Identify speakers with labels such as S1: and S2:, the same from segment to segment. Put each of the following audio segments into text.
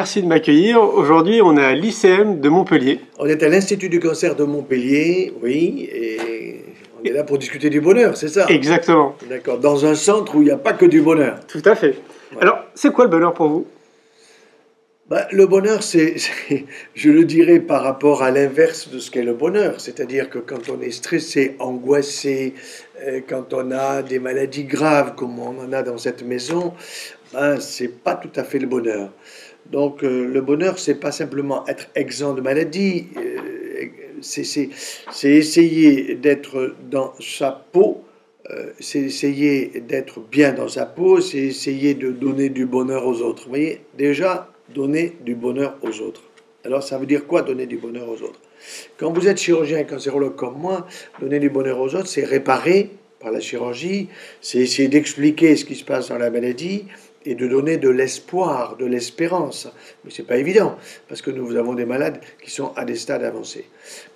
S1: Merci de m'accueillir. Aujourd'hui, on est à l'ICM de Montpellier.
S2: On est à l'Institut du cancer de Montpellier, oui, et on est là pour discuter du bonheur, c'est ça?
S1: Exactement.
S2: D'accord, dans un centre où il n'y a pas que du bonheur.
S1: Tout à fait. Alors, c'est quoi le bonheur pour vous?
S2: Bah, le bonheur, c'est, je le dirais par rapport à l'inverse de ce qu'est le bonheur. C'est-à-dire que quand on est stressé, angoissé, euh, quand on a des maladies graves comme on en a dans cette maison, ben, c'est pas tout à fait le bonheur. Donc euh, le bonheur, c'est pas simplement être exempt de maladie, euh, c'est, essayer d'être dans sa peau, euh, c'est essayer d'être bien dans sa peau, c'est essayer de donner du bonheur aux autres. Vous voyez, déjà, donner du bonheur aux autres. Alors ça veut dire quoi donner du bonheur aux autres? Quand vous êtes chirurgien cancérologue comme moi, donner du bonheur aux autres, c'est réparer par la chirurgie, c'est essayer d'expliquer ce qui se passe dans la maladie et de donner de l'espoir, de l'espérance. Mais c'est pas évident, parce que nous avons des malades qui sont à des stades avancés.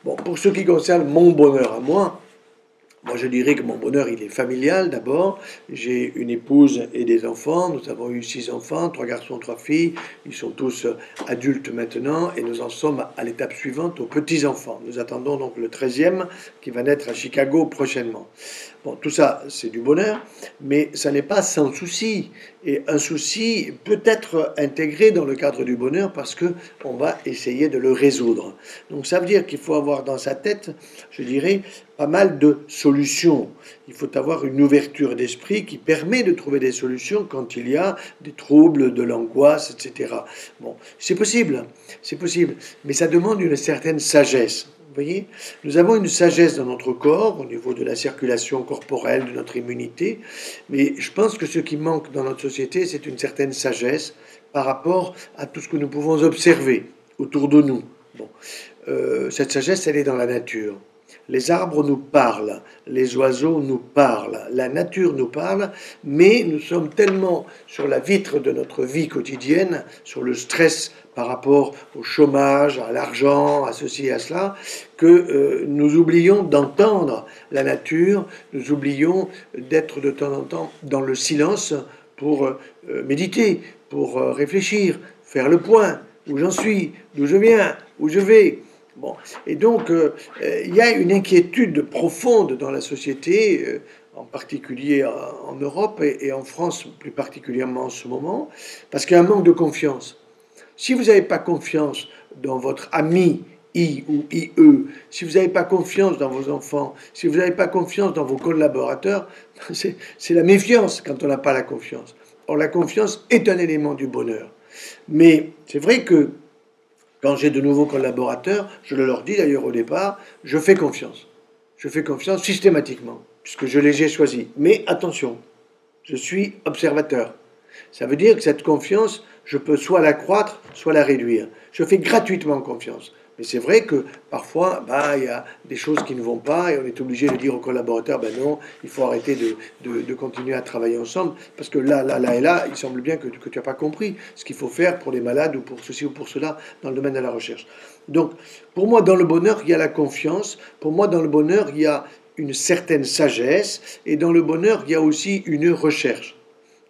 S2: Bon, pour ce qui concerne mon bonheur à moi, moi, je dirais que mon bonheur, il est familial d'abord. J'ai une épouse et des enfants. Nous avons eu six enfants, trois garçons, trois filles. Ils sont tous adultes maintenant et nous en sommes à l'étape suivante, aux petits-enfants. Nous attendons donc le 13e qui va naître à Chicago prochainement. Bon, tout ça, c'est du bonheur, mais ça n'est pas sans souci. Et un souci peut être intégré dans le cadre du bonheur parce que on va essayer de le résoudre. Donc ça veut dire qu'il faut avoir dans sa tête, je dirais, pas mal de solutions. Il faut avoir une ouverture d'esprit qui permet de trouver des solutions quand il y a des troubles, de l'angoisse, etc. Bon, c'est possible, c'est possible, mais ça demande une certaine sagesse. Vous voyez, nous avons une sagesse dans notre corps au niveau de la circulation corporelle, de notre immunité, mais je pense que ce qui manque dans notre société, c'est une certaine sagesse par rapport à tout ce que nous pouvons observer autour de nous. Euh, cette sagesse, elle est dans la nature. Les arbres nous parlent, les oiseaux nous parlent, la nature nous parle, mais nous sommes tellement sur la vitre de notre vie quotidienne, sur le stress par rapport au chômage, à l'argent, à ceci et à cela, que euh, nous oublions d'entendre la nature, nous oublions d'être de temps en temps dans le silence pour euh, méditer, pour euh, réfléchir, faire le point, où j'en suis, d'où je viens, où je vais. Bon. Et donc, euh, euh, il y a une inquiétude profonde dans la société, euh, en particulier en, Europe et, et en France plus particulièrement en ce moment, parce qu'il y a un manque de confiance. Si vous n'avez pas confiance dans votre ami I ou IE, si vous n'avez pas confiance dans vos enfants, si vous n'avez pas confiance dans vos collaborateurs, c'est la méfiance quand on n'a pas la confiance. Or, la confiance est un élément du bonheur. Mais c'est vrai que quand j'ai de nouveaux collaborateurs, je le leur dis d'ailleurs au départ, je fais confiance. Je fais confiance systématiquement, puisque je les ai choisis. Mais attention, je suis observateur. Ça veut dire que cette confiance, je peux soit l'accroître, soit la réduire. Je fais gratuitement confiance. Mais c'est vrai que parfois, bah, il y a des choses qui ne vont pas et on est obligé de dire aux collaborateurs, ben non, il faut arrêter de, de- de continuer à travailler ensemble parce que là, là, là et là, il semble bien que, que tu n'as pas compris ce qu'il faut faire pour les malades ou pour ceci ou pour cela dans le domaine de la recherche. Donc, pour moi, dans le bonheur, il y a la confiance. Pour moi, dans le bonheur, il y a une certaine sagesse. Et dans le bonheur, il y a aussi une recherche.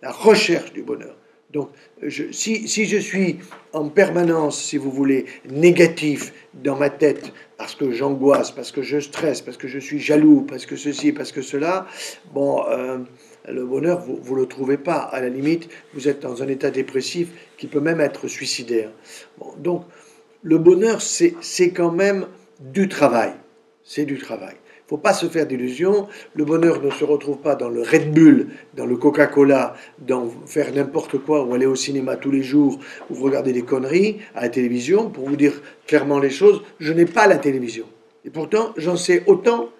S2: La recherche du bonheur. Donc, si, je suis en permanence, si vous voulez, négatif dans ma tête, parce que j'angoisse, parce que je stresse, parce que je suis jaloux, parce que ceci, parce que cela, bon, euh, le bonheur, vous ne le trouvez pas. À la limite, vous êtes dans un état dépressif qui peut même être suicidaire. Donc, le bonheur, c'est quand même du travail. C'est du travail. Il ne faut pas se faire d'illusions. Le bonheur ne se retrouve pas dans le Red Bull, dans le Coca-Cola, dans faire n'importe quoi, ou aller au cinéma tous les jours, ou vous regardez des conneries à la télévision. Pour vous dire clairement les choses, je n'ai pas la télévision. Et pourtant, j'en sais autant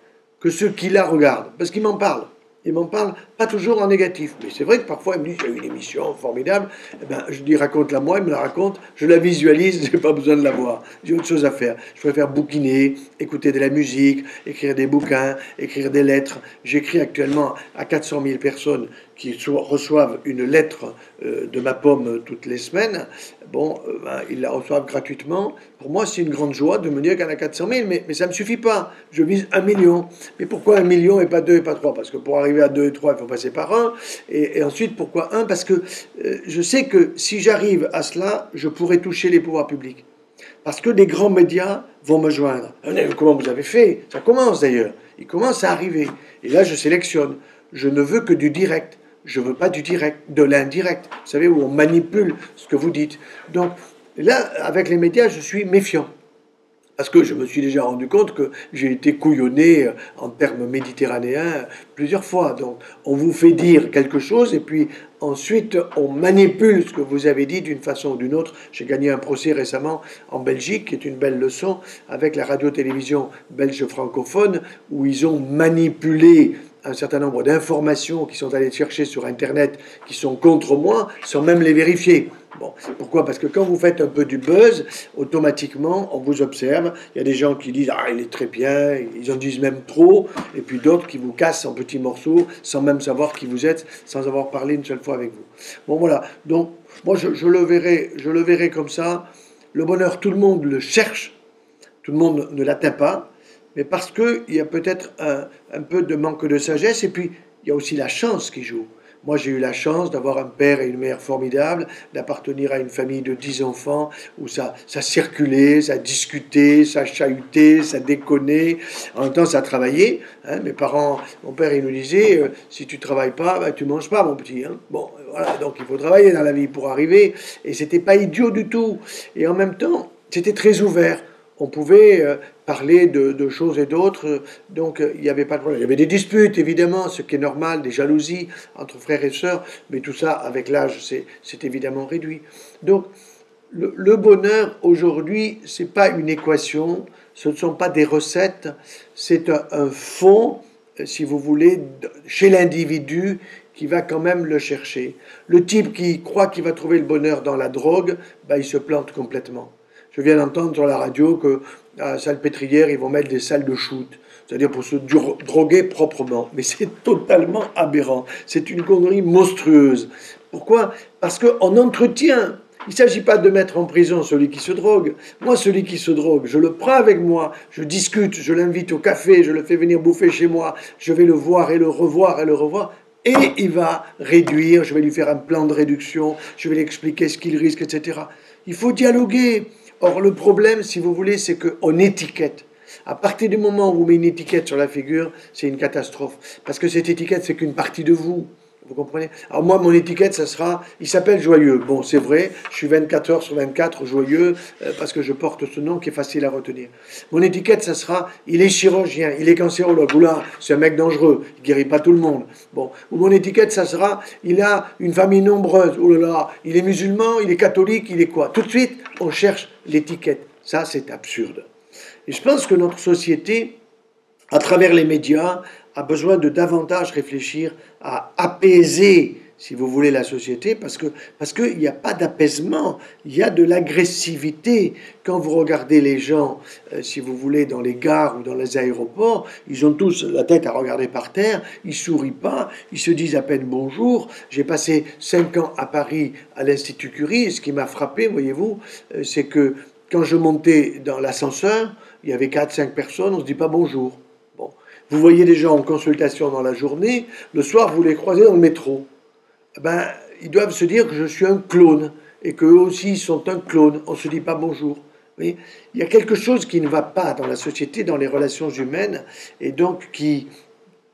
S2: que ceux qui la regardent, parce qu'ils m'en parlent. Ils m'en parlent pas toujours en négatif. Mais c'est vrai que parfois, ils me il y a eu une émission formidable. Eh ben, je dis, raconte-la moi, ils me la racontent, je la visualise, j'ai pas besoin de la voir. J'ai autre chose à faire. Je préfère bouquiner, écouter de la musique, écrire des bouquins, écrire des lettres. J'écris actuellement à 400 000 personnes qui reçoivent une lettre euh, de ma pomme toutes les semaines, bon, euh, ben, ils la reçoivent gratuitement. Pour moi, c'est une grande joie de me dire qu'il y en a 400 000, mais, ça ne me suffit pas. Je vise un million. Mais pourquoi un million et pas deux et pas trois? Parce que pour arriver à deux et trois, il faut passer par un. Et, ensuite, pourquoi un? Parce que euh, je sais que si j'arrive à cela, je pourrai toucher les pouvoirs publics. Parce que des grands médias vont me joindre. Comment vous avez fait? Ça commence d'ailleurs. Il commence à arriver. Et là, je sélectionne. Je ne veux que du direct. Je ne veux pas du direct, de l'indirect. Vous savez, où on manipule ce que vous dites. Donc là, avec les médias, je suis méfiant. Parce que je me suis déjà rendu compte que j'ai été couillonné en termes méditerranéens plusieurs fois. Donc, on vous fait dire quelque chose et puis ensuite on manipule ce que vous avez dit d'une façon ou d'une autre. J'ai gagné un procès récemment en Belgique, qui est une belle leçon, avec la radio-télévision belge francophone, où ils ont manipulé un certain nombre d'informations qui sont allées chercher sur Internet qui sont contre moi sans même les vérifier. Bon, pourquoi? Parce que quand vous faites un peu du buzz, automatiquement, on vous observe. Il y a des gens qui disent Ah, il est très bien, ils en disent même trop, et puis d'autres qui vous cassent en petits morceaux sans même savoir qui vous êtes, sans avoir parlé une seule fois avec vous. Bon, voilà. Donc, moi, je, je le, verrai, je le verrai comme ça. Le bonheur, tout le monde le cherche, tout le monde ne l'atteint pas mais parce qu'il y a peut-être un, peu de manque de sagesse, et puis il y a aussi la chance qui joue. Moi, j'ai eu la chance d'avoir un père et une mère formidables, d'appartenir à une famille de dix enfants où ça, ça circulait, ça discutait, ça chahutait, ça déconnait. En même temps, ça travaillait. Hein. Mes parents, mon père, il nous disait euh, si tu travailles pas, ben, tu manges pas, mon petit. Hein. Bon, voilà, donc il faut travailler dans la vie pour arriver. Et c'était pas idiot du tout. Et en même temps, c'était très ouvert on pouvait euh, parler de, choses et d'autres, donc euh, il n'y avait pas de problème. Il y avait des disputes, évidemment, ce qui est normal, des jalousies entre frères et sœurs, mais tout ça, avec l'âge, c'est évidemment réduit. Donc, le, bonheur, aujourd'hui, ce n'est pas une équation, ce ne sont pas des recettes, c'est un, fond, si vous voulez, chez l'individu qui va quand même le chercher. Le type qui croit qu'il va trouver le bonheur dans la drogue, bah, il se plante complètement. Je viens d'entendre sur la radio que à la salle pétrière, ils vont mettre des salles de shoot, c'est-à-dire pour se droguer proprement. Mais c'est totalement aberrant. C'est une connerie monstrueuse. Pourquoi? Parce qu'on entretient. Il ne s'agit pas de mettre en prison celui qui se drogue. Moi, celui qui se drogue, je le prends avec moi, je discute, je l'invite au café, je le fais venir bouffer chez moi, je vais le voir et le revoir et le revoir. Et il va réduire, je vais lui faire un plan de réduction, je vais lui expliquer ce qu'il risque, etc. Il faut dialoguer. Or, le problème, si vous voulez, c'est qu'on étiquette. À partir du moment où vous mettez une étiquette sur la figure, c'est une catastrophe. Parce que cette étiquette, c'est qu'une partie de vous. Vous comprenez? Alors moi, mon étiquette, ça sera, il s'appelle Joyeux. Bon, c'est vrai, je suis 24 heures sur 24 joyeux euh, parce que je porte ce nom qui est facile à retenir. Mon étiquette, ça sera, il est chirurgien, il est cancérologue. Ou là, c'est un mec dangereux, il guérit pas tout le monde. Bon, ou mon étiquette, ça sera, il a une famille nombreuse. Ou là là, il est musulman, il est catholique, il est quoi? Tout de suite, on cherche l'étiquette. Ça, c'est absurde. Et je pense que notre société, à travers les médias, a besoin de davantage réfléchir à apaiser, si vous voulez, la société, parce que parce qu'il n'y a pas d'apaisement, il y a de l'agressivité. Quand vous regardez les gens, euh, si vous voulez, dans les gares ou dans les aéroports, ils ont tous la tête à regarder par terre, ils sourient pas, ils se disent à peine bonjour. J'ai passé cinq ans à Paris à l'Institut Curie, et ce qui m'a frappé, voyez-vous, euh, c'est que quand je montais dans l'ascenseur, il y avait quatre, cinq personnes, on se dit pas bonjour. Vous voyez des gens en consultation dans la journée, le soir vous les croisez dans le métro. Eh ben, ils doivent se dire que je suis un clone et qu'eux aussi sont un clone. On ne se dit pas bonjour. il y a quelque chose qui ne va pas dans la société, dans les relations humaines, et donc qui,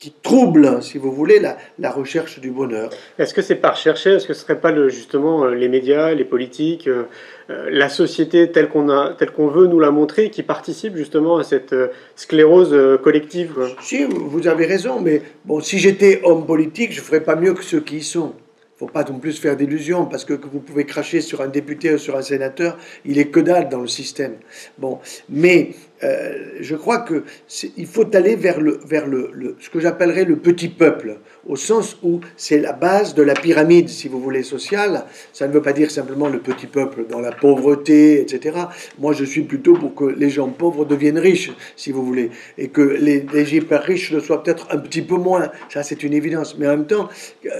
S2: qui trouble, si vous voulez, la, recherche du bonheur.
S1: Est-ce que c'est par chercher Est-ce que ce ne serait pas le, justement euh, les médias, les politiques, euh, euh, la société telle qu'on a, telle qu'on veut nous la montrer, qui participe justement à cette sclérose collective
S2: Si, vous avez raison, mais bon, si j'étais homme politique, je ne ferais pas mieux que ceux qui y sont faut pas non plus faire d'illusions, parce que, que, vous pouvez cracher sur un député ou sur un sénateur, il est que dalle dans le système. Bon, mais euh, je crois que il faut aller vers, le, vers le, ce que j'appellerais le petit peuple, au sens où c'est la base de la pyramide, si vous voulez, sociale. Ça ne veut pas dire simplement le petit peuple dans la pauvreté, etc. Moi, je suis plutôt pour que les gens pauvres deviennent riches, si vous voulez, et que les, les hyper riches le soient peut-être un petit peu moins. Ça, c'est une évidence. Mais en même temps, euh,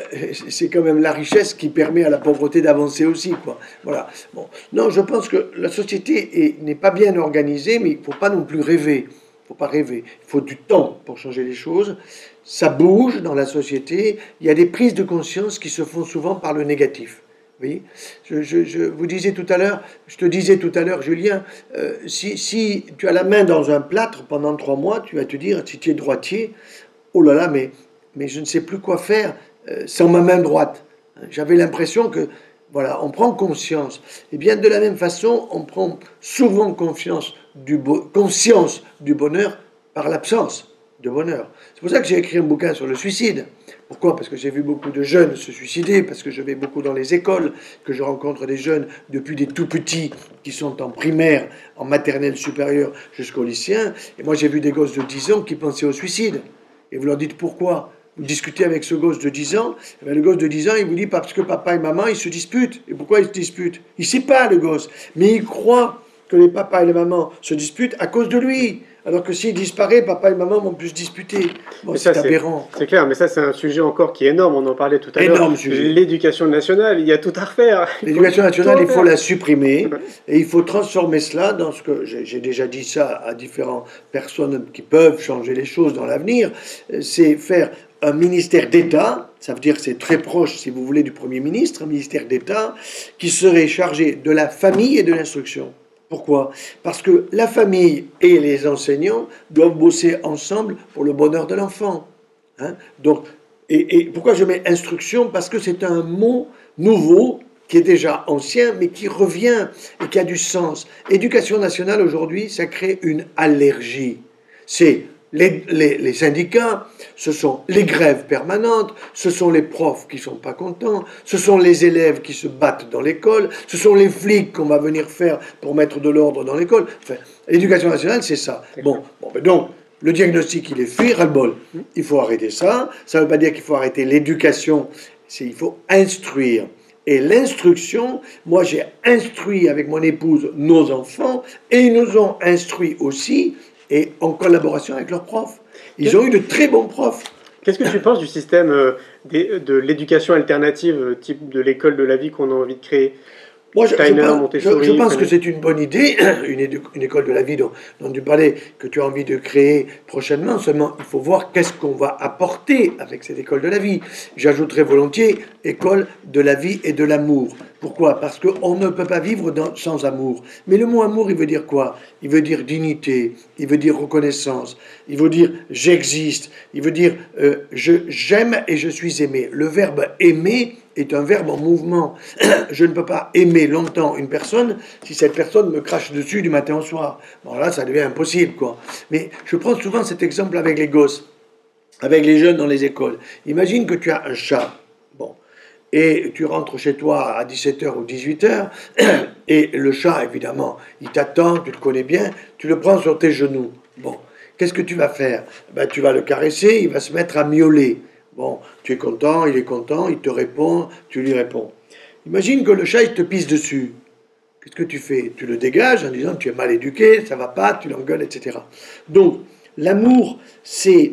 S2: c'est quand même la richesse qui permet à la pauvreté d'avancer aussi, quoi. Voilà. Bon. Non, je pense que la société n'est pas bien organisée, mais il faut pas non plus rêver. Il faut pas rêver. Il faut du temps pour changer les choses. Ça bouge dans la société. Il y a des prises de conscience qui se font souvent par le négatif. Oui, je, je, vous disais tout à l'heure, je te disais tout à l'heure, Julien, euh, si, tu as la main dans un plâtre pendant trois mois, tu vas te dire, si tu es droitier, oh là là, mais, mais je ne sais plus quoi faire euh, sans ma main droite. J'avais l'impression que voilà, on prend conscience. Et bien de la même façon, on prend souvent conscience du, conscience du bonheur par l'absence de bonheur. C'est pour ça que j'ai écrit un bouquin sur le suicide. Pourquoi? Parce que j'ai vu beaucoup de jeunes se suicider, parce que je vais beaucoup dans les écoles, que je rencontre des jeunes depuis des tout petits qui sont en primaire, en maternelle supérieure jusqu'au lycéen. Et moi j'ai vu des gosses de 10 ans qui pensaient au suicide. Et vous leur dites pourquoi? Vous discutez avec ce gosse de 10 ans, eh le gosse de 10 ans, il vous dit parce que papa et maman, ils se disputent. Et pourquoi ils se disputent? Il ne sait pas, le gosse. Mais il croit que les papas et les mamans se disputent à cause de lui. Alors que s'il disparaît, papa et maman vont plus se disputer. c'est aberrant.
S1: C'est clair, mais ça, c'est un sujet encore qui est énorme. On en parlait tout à l'heure. Énorme sujet. L'éducation nationale, il y a tout à refaire.
S2: L'éducation nationale, il faut la supprimer. Et il faut transformer cela dans ce que j'ai déjà dit ça à différentes personnes qui peuvent changer les choses dans l'avenir. C'est faire un ministère d'État, ça veut dire que c'est très proche, si vous voulez, du Premier ministre, un ministère d'État, qui serait chargé de la famille et de l'instruction. Pourquoi? Parce que la famille et les enseignants doivent bosser ensemble pour le bonheur de l'enfant. Hein. Donc, et, et, pourquoi je mets instruction? Parce que c'est un mot nouveau qui est déjà ancien, mais qui revient et qui a du sens. Éducation nationale aujourd'hui, ça crée une allergie. C'est les, syndicats, ce sont les grèves permanentes, ce sont les profs qui sont pas contents, ce sont les élèves qui se battent dans l'école, ce sont les flics qu'on va venir faire pour mettre de l'ordre dans l'école. Enfin, l'éducation nationale, c'est ça. Bon, bon ben donc, le diagnostic, il est fait, ras-le-bol. Il faut arrêter ça. Ça ne veut pas dire qu'il faut arrêter l'éducation, c'est il faut instruire. Et l'instruction, moi j'ai instruit avec mon épouse nos enfants et ils nous ont instruit aussi et en collaboration avec leurs profs. Ils ont eu de très bons profs.
S1: Qu'est-ce que tu penses du système euh, de l'éducation alternative, euh, type de l'école de la vie qu'on a envie de créer?
S2: Moi, je, je, pense, que c'est une bonne idée, une, école de la vie dont, dont, tu parlais, que tu as envie de créer prochainement. Seulement, il faut voir qu'est-ce qu'on va apporter avec cette école de la vie. J'ajouterais volontiers école de la vie et de l'amour. Pourquoi? Parce qu'on ne peut pas vivre sans amour. Mais le mot amour, il veut dire quoi? Il veut dire dignité, il veut dire reconnaissance, il veut dire j'existe, il veut dire euh, j'aime et je suis aimé. Le verbe aimer est un verbe en mouvement. je ne peux pas aimer longtemps une personne si cette personne me crache dessus du matin au soir. Bon là, ça devient impossible, quoi. Mais je prends souvent cet exemple avec les gosses, avec les jeunes dans les écoles. Imagine que tu as un chat, et tu rentres chez toi à 17h ou 18h, et le chat, évidemment, il t'attend, tu le connais bien, tu le prends sur tes genoux. Bon, qu'est-ce que tu vas faire? Ben, Tu vas le caresser, il va se mettre à miauler. Bon, tu es content, il est content, il te répond, tu lui réponds. Imagine que le chat, il te pisse dessus. Qu'est-ce que tu fais? Tu le dégages en disant tu es mal éduqué, ça va pas, tu l'engueules, etc. Donc, l'amour, c'est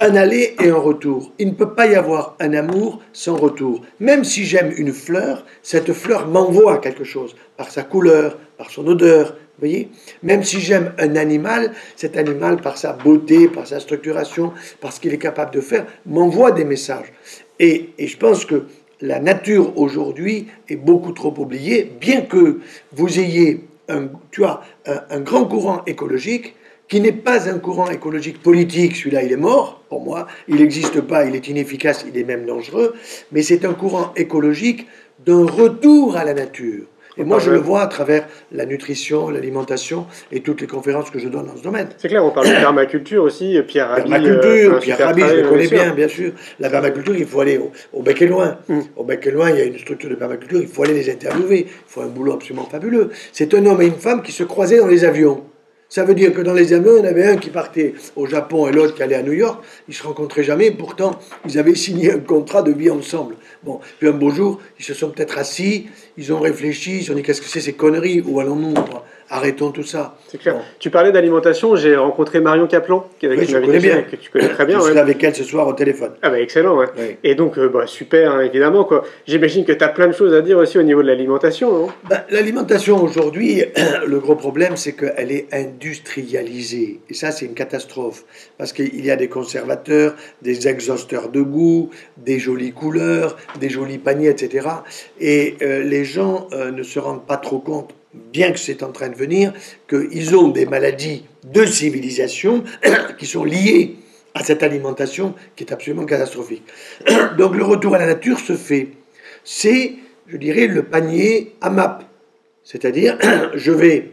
S2: un aller et un retour. Il ne peut pas y avoir un amour sans retour. Même si j'aime une fleur, cette fleur m'envoie quelque chose, par sa couleur, par son odeur, voyez Même si j'aime un animal, cet animal, par sa beauté, par sa structuration, par ce qu'il est capable de faire, m'envoie des messages. Et, je pense que la nature aujourd'hui est beaucoup trop oubliée, bien que vous ayez un, tu as un, grand courant écologique qui n'est pas un courant écologique politique, celui-là il est mort, pour moi, il n'existe pas, il est inefficace, il est même dangereux, mais c'est un courant écologique d'un retour à la nature. Et moi, je le vois à travers la nutrition, l'alimentation et toutes les conférences que je donne dans ce domaine.
S1: C'est clair, on parle de permaculture aussi, Pierre Rabhi.
S2: Permaculture, euh, Pierre Rabhi, je le connais bien, bien sûr. La permaculture, il faut aller au, bec et loin. Mm. Au bec et loin, il y a une structure de permaculture, il faut aller les interviewer. Il faut un boulot absolument fabuleux. C'est un homme et une femme qui se croisaient dans les avions. Ça veut dire que dans les avions, il y en avait un qui partait au Japon et l'autre qui allait à New York. Ils se rencontraient jamais. Pourtant, ils avaient signé un contrat de vie ensemble. Bon, puis un beau jour, ils se sont peut-être assis, ils ont réfléchi, ils se sont dit qu'est-ce que c'est ces conneries? Où allons-nous Arrêtons tout ça.
S1: C'est clair. Tu parlais d'alimentation, j'ai rencontré Marion Caplan,
S2: qui oui, je connais bien.
S1: que tu connais très bien.
S2: Je suis avec elle ce soir au téléphone.
S1: Ah bah excellent, ouais. Et donc, euh, bah, super, hein, évidemment. quoi. J'imagine que tu as plein de choses à dire aussi au niveau de l'alimentation.
S2: Bah, l'alimentation aujourd'hui, le gros problème, c'est qu'elle est industrialisée. Et ça, c'est une catastrophe. Parce qu'il y a des conservateurs, des exhausteurs de goût, des jolies couleurs, des jolis paniers, etc. Et euh, les gens euh, ne se rendent pas trop compte bien que c'est en train de venir, qu'ils ont des maladies de civilisation qui sont liées à cette alimentation qui est absolument catastrophique. Donc le retour à la nature se fait. C'est, je dirais, le panier à map. C'est-à-dire, je vais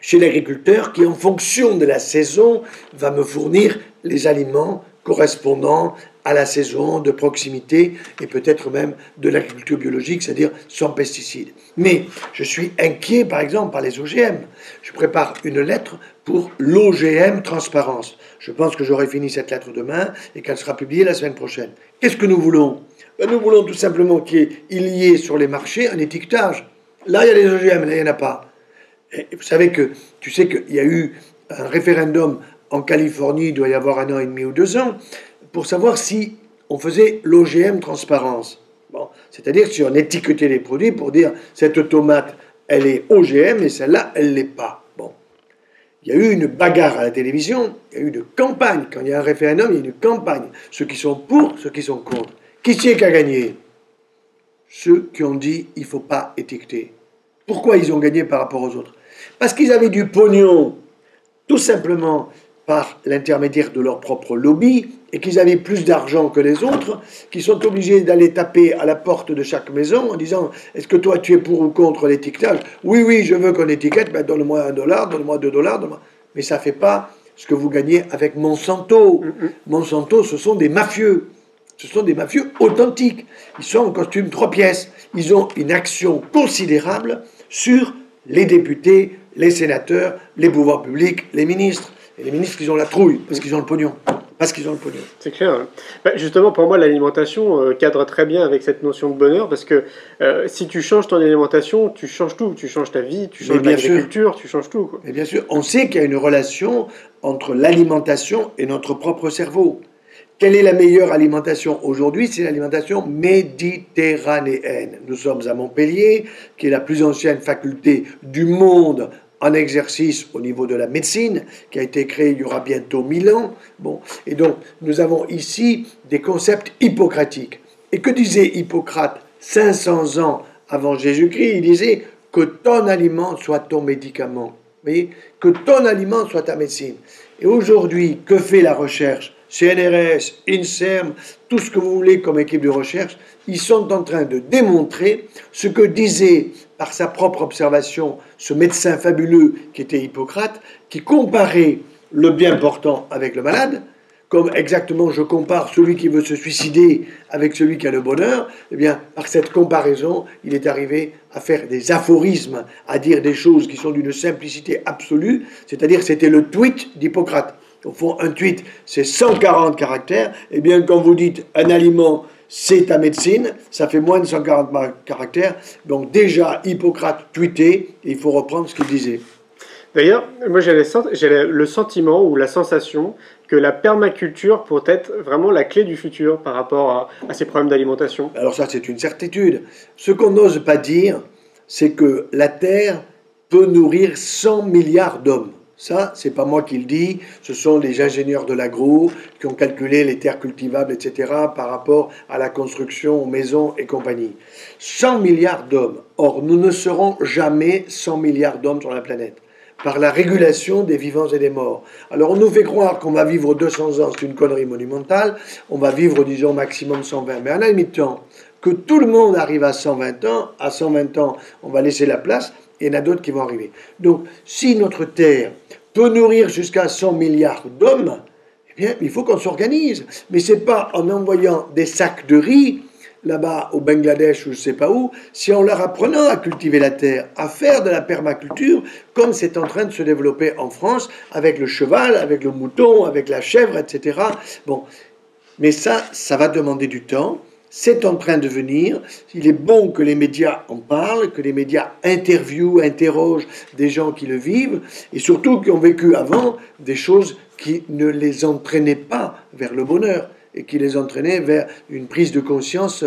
S2: chez l'agriculteur qui, en fonction de la saison, va me fournir les aliments correspondant à la saison, de proximité et peut-être même de l'agriculture biologique, c'est-à-dire sans pesticides. Mais je suis inquiet, par exemple, par les OGM. Je prépare une lettre pour l'OGM transparence. Je pense que j'aurai fini cette lettre demain et qu'elle sera publiée la semaine prochaine. Qu'est-ce que nous voulons? Ben, Nous voulons tout simplement qu'il y ait sur les marchés un étiquetage. Là, il y a les OGM, là, il n'y en a pas. Vous savez que, tu sais qu'il y a eu un référendum en Californie, il doit y avoir un an et demi ou deux ans, pour savoir si on faisait l'OGM transparence. Bon, c'est-à-dire si on étiquetait les produits pour dire cette tomate, elle est OGM et celle-là, elle l'est pas. Bon. Il y a eu une bagarre à la télévision, il y a eu une campagne. Quand il y a un référendum, il y a une campagne. Ceux qui sont pour, ceux qui sont contre. Qui c'est qui a gagné? Ceux qui ont dit il ne faut pas étiqueter. Pourquoi ils ont gagné par rapport aux autres? Parce qu'ils avaient du pognon. Tout simplement par l'intermédiaire de leur propre lobby et qu'ils avaient plus d'argent que les autres, qui sont obligés d'aller taper à la porte de chaque maison en disant Est-ce que toi tu es pour ou contre l'étiquetage? Oui, oui, je veux qu'on étiquette, ben donne-moi un dollar, donne-moi deux dollars, donne mais ça ne fait pas ce que vous gagnez avec Monsanto. Monsanto, ce sont des mafieux. Ce sont des mafieux authentiques. Ils sont en costume trois pièces. Ils ont une action considérable sur les députés, les sénateurs, les pouvoirs publics, les ministres. Et les ministres, ils ont la trouille, parce qu'ils ont le pognon. Parce qu'ils ont le pognon.
S1: C'est clair. Bah, justement, pour moi, l'alimentation euh, cadre très bien avec cette notion de bonheur, parce que euh, si tu changes ton alimentation, tu changes tout. Tu changes ta vie, tu changes l'agriculture, tu changes tout.
S2: Mais bien sûr, on sait qu'il y a une relation entre l'alimentation et notre propre cerveau. Quelle est la meilleure alimentation aujourd'hui? C'est l'alimentation méditerranéenne. Nous sommes à Montpellier, qui est la plus ancienne faculté du monde en exercice au niveau de la médecine, qui a été créé il y aura bientôt 1000 ans. Bon, et donc nous avons ici des concepts hippocratiques. Et que disait Hippocrate 500 ans avant Jésus-Christ? Il disait que ton aliment soit ton médicament. Voyez? Que ton aliment soit ta médecine. Et aujourd'hui, que fait la recherche? CNRS, INSERM, tout ce que vous voulez comme équipe de recherche, ils sont en train de démontrer ce que disait par sa propre observation ce médecin fabuleux qui était Hippocrate, qui comparait le bien portant avec le malade, comme exactement je compare celui qui veut se suicider avec celui qui a le bonheur, eh bien, par cette comparaison, il est arrivé à faire des aphorismes, à dire des choses qui sont d'une simplicité absolue, c'est-à-dire c'était le tweet d'Hippocrate. Au fond, un tweet, c'est 140 caractères, et eh bien, quand vous dites un aliment c'est ta médecine, ça fait moins de 140 caractères. Donc déjà, Hippocrate tweetait, il faut reprendre ce qu'il disait.
S1: D'ailleurs, moi j'ai le sentiment ou la sensation que la permaculture pourrait être vraiment la clé du futur par rapport à, ces problèmes d'alimentation.
S2: Alors ça, c'est une certitude. Ce qu'on n'ose pas dire, c'est que la Terre peut nourrir 100 milliards d'hommes. Ça, c'est pas moi qui le dis, ce sont les ingénieurs de l'agro qui ont calculé les terres cultivables, etc., par rapport à la construction aux maisons et compagnie. 100 milliards d'hommes. Or, nous ne serons jamais 100 milliards d'hommes sur la planète par la régulation des vivants et des morts. Alors on nous fait croire qu'on va vivre 200 ans, c'est une connerie monumentale, on va vivre disons maximum 120, mais en temps que tout le monde arrive à 120 ans, à 120 ans on va laisser la place, il y en a d'autres qui vont arriver. Donc, si notre Terre peut nourrir jusqu'à 100 milliards d'hommes, eh bien, il faut qu'on s'organise. Mais ce n'est pas en envoyant des sacs de riz là-bas au Bangladesh ou je ne sais pas où, si en leur apprenant à cultiver la terre, à faire de la permaculture, comme c'est en train de se développer en France, avec le cheval, avec le mouton, avec la chèvre, etc. Bon, mais ça, ça va demander du temps. C'est en train de venir. Il est bon que les médias en parlent, que les médias interviewent, interrogent des gens qui le vivent, et surtout qui ont vécu avant des choses qui ne les entraînaient pas vers le bonheur et qui les entraînaient vers une prise de conscience.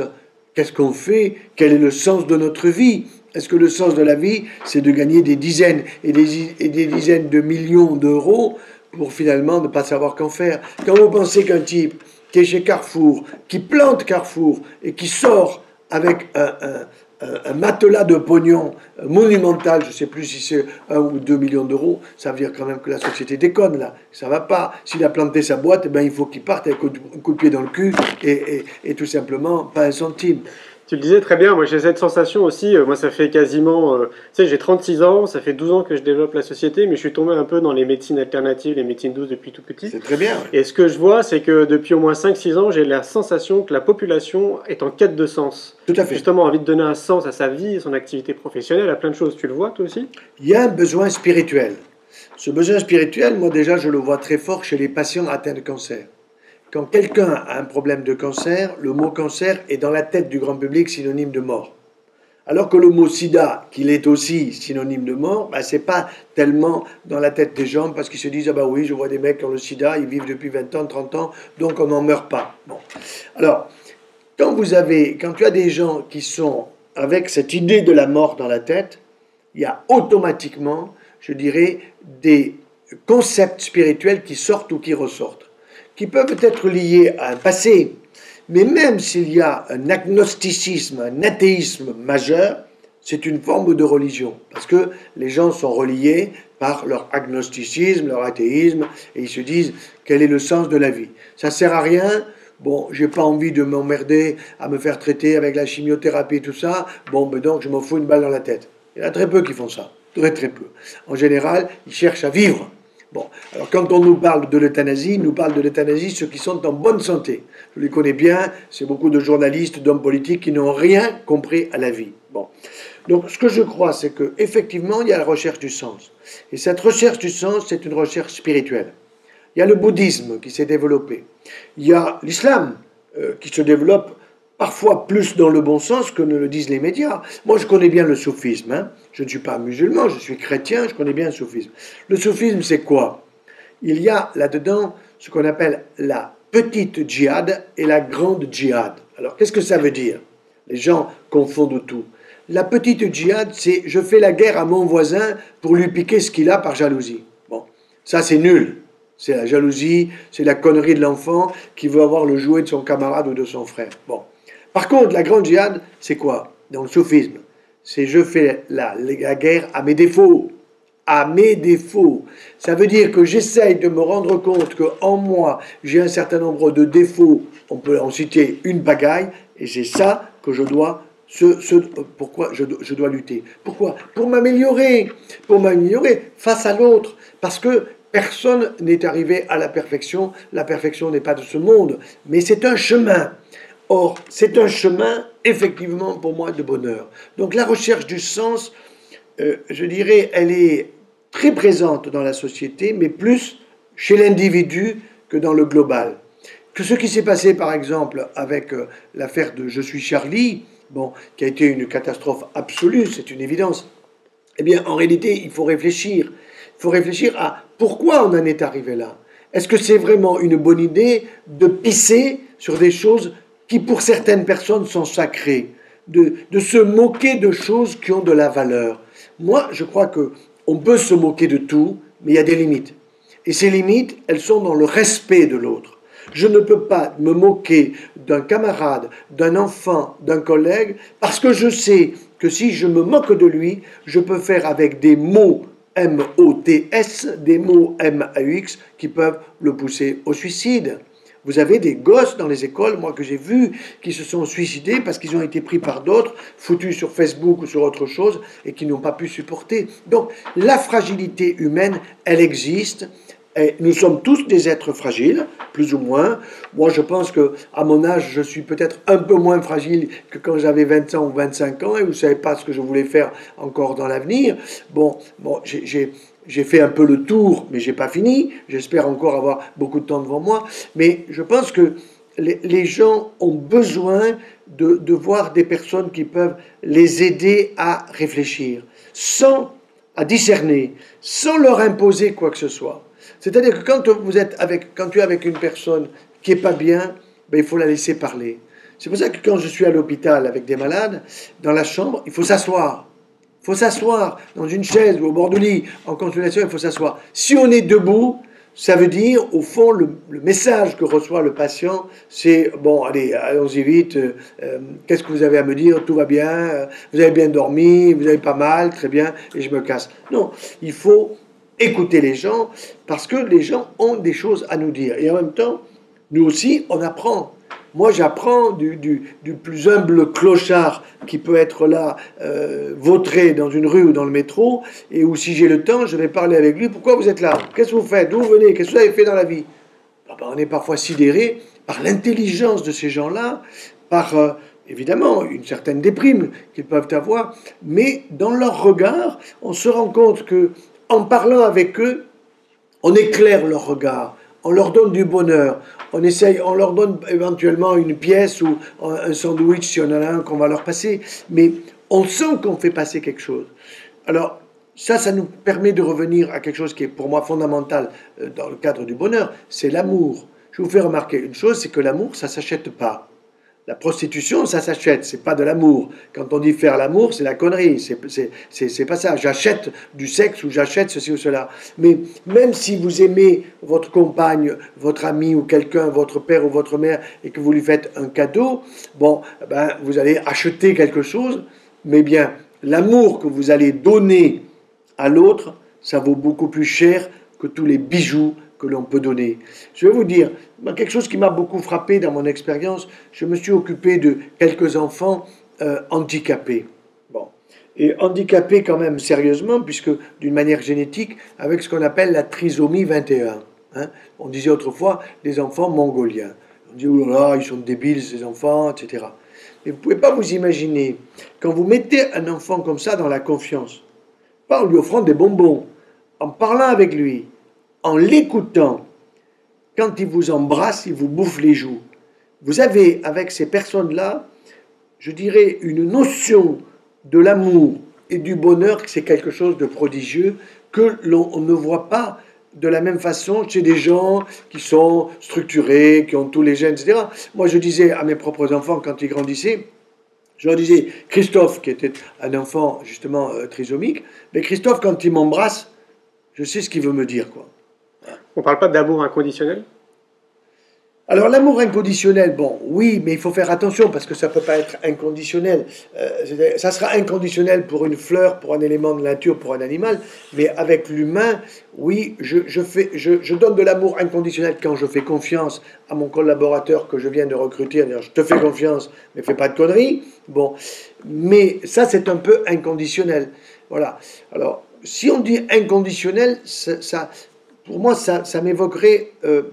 S2: Qu'est-ce qu'on fait? Quel est le sens de notre vie? Est-ce que le sens de la vie, c'est de gagner des dizaines et des, dizaines de millions d'euros pour finalement ne pas savoir qu'en faire? Quand vous pensez qu'un type chez Carrefour, qui plante Carrefour et qui sort avec un, matelas de pognon monumental, je ne sais plus si c'est 1 ou 2 millions d'euros, ça veut dire quand même que la société déconne là, ça va pas. S'il a planté sa boîte, eh ben, il faut qu'il parte avec un coup de pied dans le cul et tout simplement pas un centime.
S1: Tu le disais très bien, moi j'ai cette sensation aussi, euh, moi ça fait quasiment, euh, tu sais j'ai 36 ans, ça fait 12 ans que je développe la société, mais je suis tombé un peu dans les médecines alternatives, les médecines douces depuis tout petit.
S2: C'est très bien.
S1: Et ce que je vois, c'est que depuis au moins 5-6 ans, j'ai la sensation que la population est en quête de sens.
S2: Tout à fait.
S1: Justement, envie de donner un sens à sa vie, à son activité professionnelle, à plein de choses. Tu le vois toi aussi?
S2: Il y a un besoin spirituel. Ce besoin spirituel, moi déjà je le vois très fort chez les patients atteints de cancer. Quand quelqu'un a un problème de cancer, le mot cancer est dans la tête du grand public synonyme de mort. Alors que le mot sida, qu'il est aussi synonyme de mort, bah, c'est pas tellement dans la tête des gens parce qu'ils se disent Ah bah oui, je vois des mecs qui ont le sida, ils vivent depuis 20 ans, 30 ans, donc on n'en meurt pas. Alors, quand vous avez, quand tu as des gens qui sont avec cette idée de la mort dans la tête, il y a automatiquement, je dirais, des concepts spirituels qui sortent ou qui ressortent qui peuvent être liés à un passé, mais même s'il y a un agnosticisme, un athéisme majeur, c'est une forme de religion, parce que les gens sont reliés par leur agnosticisme, leur athéisme, et ils se disent quel est le sens de la vie? Ça sert à rien? Bon, j'ai pas envie de m'emmerder à me faire traiter avec la chimiothérapie et tout ça. Bon, ben donc je m'en fous une balle dans la tête. Il y en a très peu qui font ça, très très peu. En général, ils cherchent à vivre. Alors quand on nous parle de l'euthanasie, nous parle de l'euthanasie ceux qui sont en bonne santé. Je les connais bien, c'est beaucoup de journalistes, d'hommes politiques qui n'ont rien compris à la vie. Bon. Donc ce que je crois, c'est qu'effectivement, il y a la recherche du sens. Et cette recherche du sens, c'est une recherche spirituelle. Il y a le bouddhisme qui s'est développé. Il y a l'islam euh, qui se développe parfois plus dans le bon sens que ne le disent les médias. Moi, je connais bien le soufisme. Hein. Je ne suis pas musulman, je suis chrétien, je connais bien le soufisme. Le soufisme, c'est quoi? Il y a là-dedans ce qu'on appelle la petite djihad et la grande djihad. Alors, qu'est-ce que ça veut dire? Les gens confondent tout. La petite djihad, c'est je fais la guerre à mon voisin pour lui piquer ce qu'il a par jalousie. Bon, ça c'est nul. C'est la jalousie, c'est la connerie de l'enfant qui veut avoir le jouet de son camarade ou de son frère. Bon. Par contre, la grande djihad, c'est quoi? Dans le soufisme, c'est je fais la, la guerre à mes défauts. À mes défauts. Ça veut dire que j'essaye de me rendre compte qu'en moi, j'ai un certain nombre de défauts. On peut en citer une bagaille, et c'est ça que je dois ce, pourquoi je, je, dois lutter Pourquoi? Pour m'améliorer, pour m'améliorer face à l'autre, parce que personne n'est arrivé à la perfection, la perfection n'est pas de ce monde, mais c'est un chemin. Or, c'est un chemin, effectivement, pour moi, de bonheur. Donc la recherche du sens, euh, je dirais, elle est très présente dans la société, mais plus chez l'individu que dans le global. Que ce qui s'est passé, par exemple, avec euh, l'affaire de Je suis Charlie, bon, qui a été une catastrophe absolue, c'est une évidence. Eh bien, en réalité, il faut réfléchir. Il faut réfléchir à pourquoi on en est arrivé là. Est-ce que c'est vraiment une bonne idée de pisser sur des choses qui pour certaines personnes sont sacrées, de, de, se moquer de choses qui ont de la valeur. Moi, je crois que on peut se moquer de tout, mais il y a des limites. Et ces limites, elles sont dans le respect de l'autre. Je ne peux pas me moquer d'un camarade, d'un enfant, d'un collègue, parce que je sais que si je me moque de lui, je peux faire avec des mots M-O-T-S, des mots M-A-U-X, qui peuvent le pousser au suicide. Vous avez des gosses dans les écoles, moi que j'ai vu, qui se sont suicidés parce qu'ils ont été pris par d'autres, foutus sur Facebook ou sur autre chose, et qui n'ont pas pu supporter. Donc la fragilité humaine, elle existe, Et nous sommes tous des êtres fragiles, plus ou moins. Moi, je pense que à mon âge, je suis peut-être un peu moins fragile que quand j'avais 20 ans ou 25 ans, et vous savez pas ce que je voulais faire encore dans l'avenir. Bon, bon j'ai fait un peu le tour, mais j'ai pas fini. J'espère encore avoir beaucoup de temps devant moi. Mais je pense que les, gens ont besoin de, de, voir des personnes qui peuvent les aider à réfléchir, sans à discerner, sans leur imposer quoi que ce soit. C'est-à-dire que quand, vous êtes avec, quand tu es avec une personne qui n'est pas bien, ben, il faut la laisser parler. C'est pour ça que quand je suis à l'hôpital avec des malades, dans la chambre, il faut s'asseoir. Faut s'asseoir dans une chaise ou au bord du lit, en consultation, il faut s'asseoir. Si on est debout, ça veut dire, au fond, le, message que reçoit le patient, c'est bon, allez, allons-y vite. Euh, euh, qu'est-ce que vous avez à me dire Tout va bien. Euh, vous avez bien dormi. Vous avez pas mal. Très bien. Et je me casse. Non, il faut écouter les gens parce que les gens ont des choses à nous dire. Et en même temps, nous aussi, on apprend. Moi, j'apprends du, plus humble clochard qui peut être là, euh, vautré dans une rue ou dans le métro, et où si j'ai le temps, je vais parler avec lui. Pourquoi vous êtes là? Qu'est-ce que vous faites? D'où vous venez? Qu'est-ce que vous avez fait dans la vie? Ah ben, On est parfois sidéré par l'intelligence de ces gens-là, par euh, évidemment une certaine déprime qu'ils peuvent avoir, mais dans leur regard, on se rend compte que en parlant avec eux, on éclaire leur regard, on leur donne du bonheur, on essaye, on leur donne éventuellement une pièce ou un sandwich si on en a un qu'on va leur passer, mais on sent qu'on fait passer quelque chose. Alors, ça, ça nous permet de revenir à quelque chose qui est pour moi fondamental euh, dans le cadre du bonheur, c'est l'amour. Je vous fais remarquer une chose, c'est que l'amour, ça s'achète pas. La prostitution, ça s'achète, c'est pas de l'amour. Quand on dit faire l'amour, c'est la connerie, c'est pas ça. J'achète du sexe ou j'achète ceci ou cela. Mais même si vous aimez votre compagne, votre ami ou quelqu'un, votre père ou votre mère, et que vous lui faites un cadeau, bon, ben, vous allez acheter quelque chose, mais bien, l'amour que vous allez donner à l'autre, ça vaut beaucoup plus cher que tous les bijoux que l'on peut donner. Je vais vous dire, quelque chose qui m'a beaucoup frappé dans mon expérience, je me suis occupé de quelques enfants euh, handicapés. Bon. Et handicapés quand même sérieusement, puisque d'une manière génétique, avec ce qu'on appelle la trisomie 21. Hein. On disait autrefois les enfants mongoliens. On dit, oh là là, ils sont débiles ces enfants, etc. Mais vous ne pouvez pas vous imaginer, quand vous mettez un enfant comme ça dans la confiance, pas en lui offrant des bonbons, en parlant avec lui, en l'écoutant, quand il vous embrasse, il vous bouffe les joues. Vous avez avec ces personnes-là, je dirais, une notion de l'amour et du bonheur, c'est quelque chose de prodigieux que l'on ne voit pas de la même façon chez des gens qui sont structurés, qui ont tous les gènes, etc. Moi, je disais à mes propres enfants quand ils grandissaient, je leur disais, Christophe, qui était un enfant justement euh, trisomique, mais Christophe, quand il m'embrasse, je sais ce qu'il veut me dire, quoi.
S1: On ne parle pas d'amour inconditionnel?
S2: Alors l'amour inconditionnel, bon, oui, mais il faut faire attention parce que ça ne peut pas être inconditionnel. Euh, ça sera inconditionnel pour une fleur, pour un élément de nature, pour un animal, mais avec l'humain, oui, je, fais, je, donne de l'amour inconditionnel quand je fais confiance à mon collaborateur que je viens de recruter. Je te fais confiance, mais fais pas de conneries. Bon, mais ça c'est un peu inconditionnel. Voilà. Alors, si on dit inconditionnel, ça, pour moi, ça, m'évoquerait euh,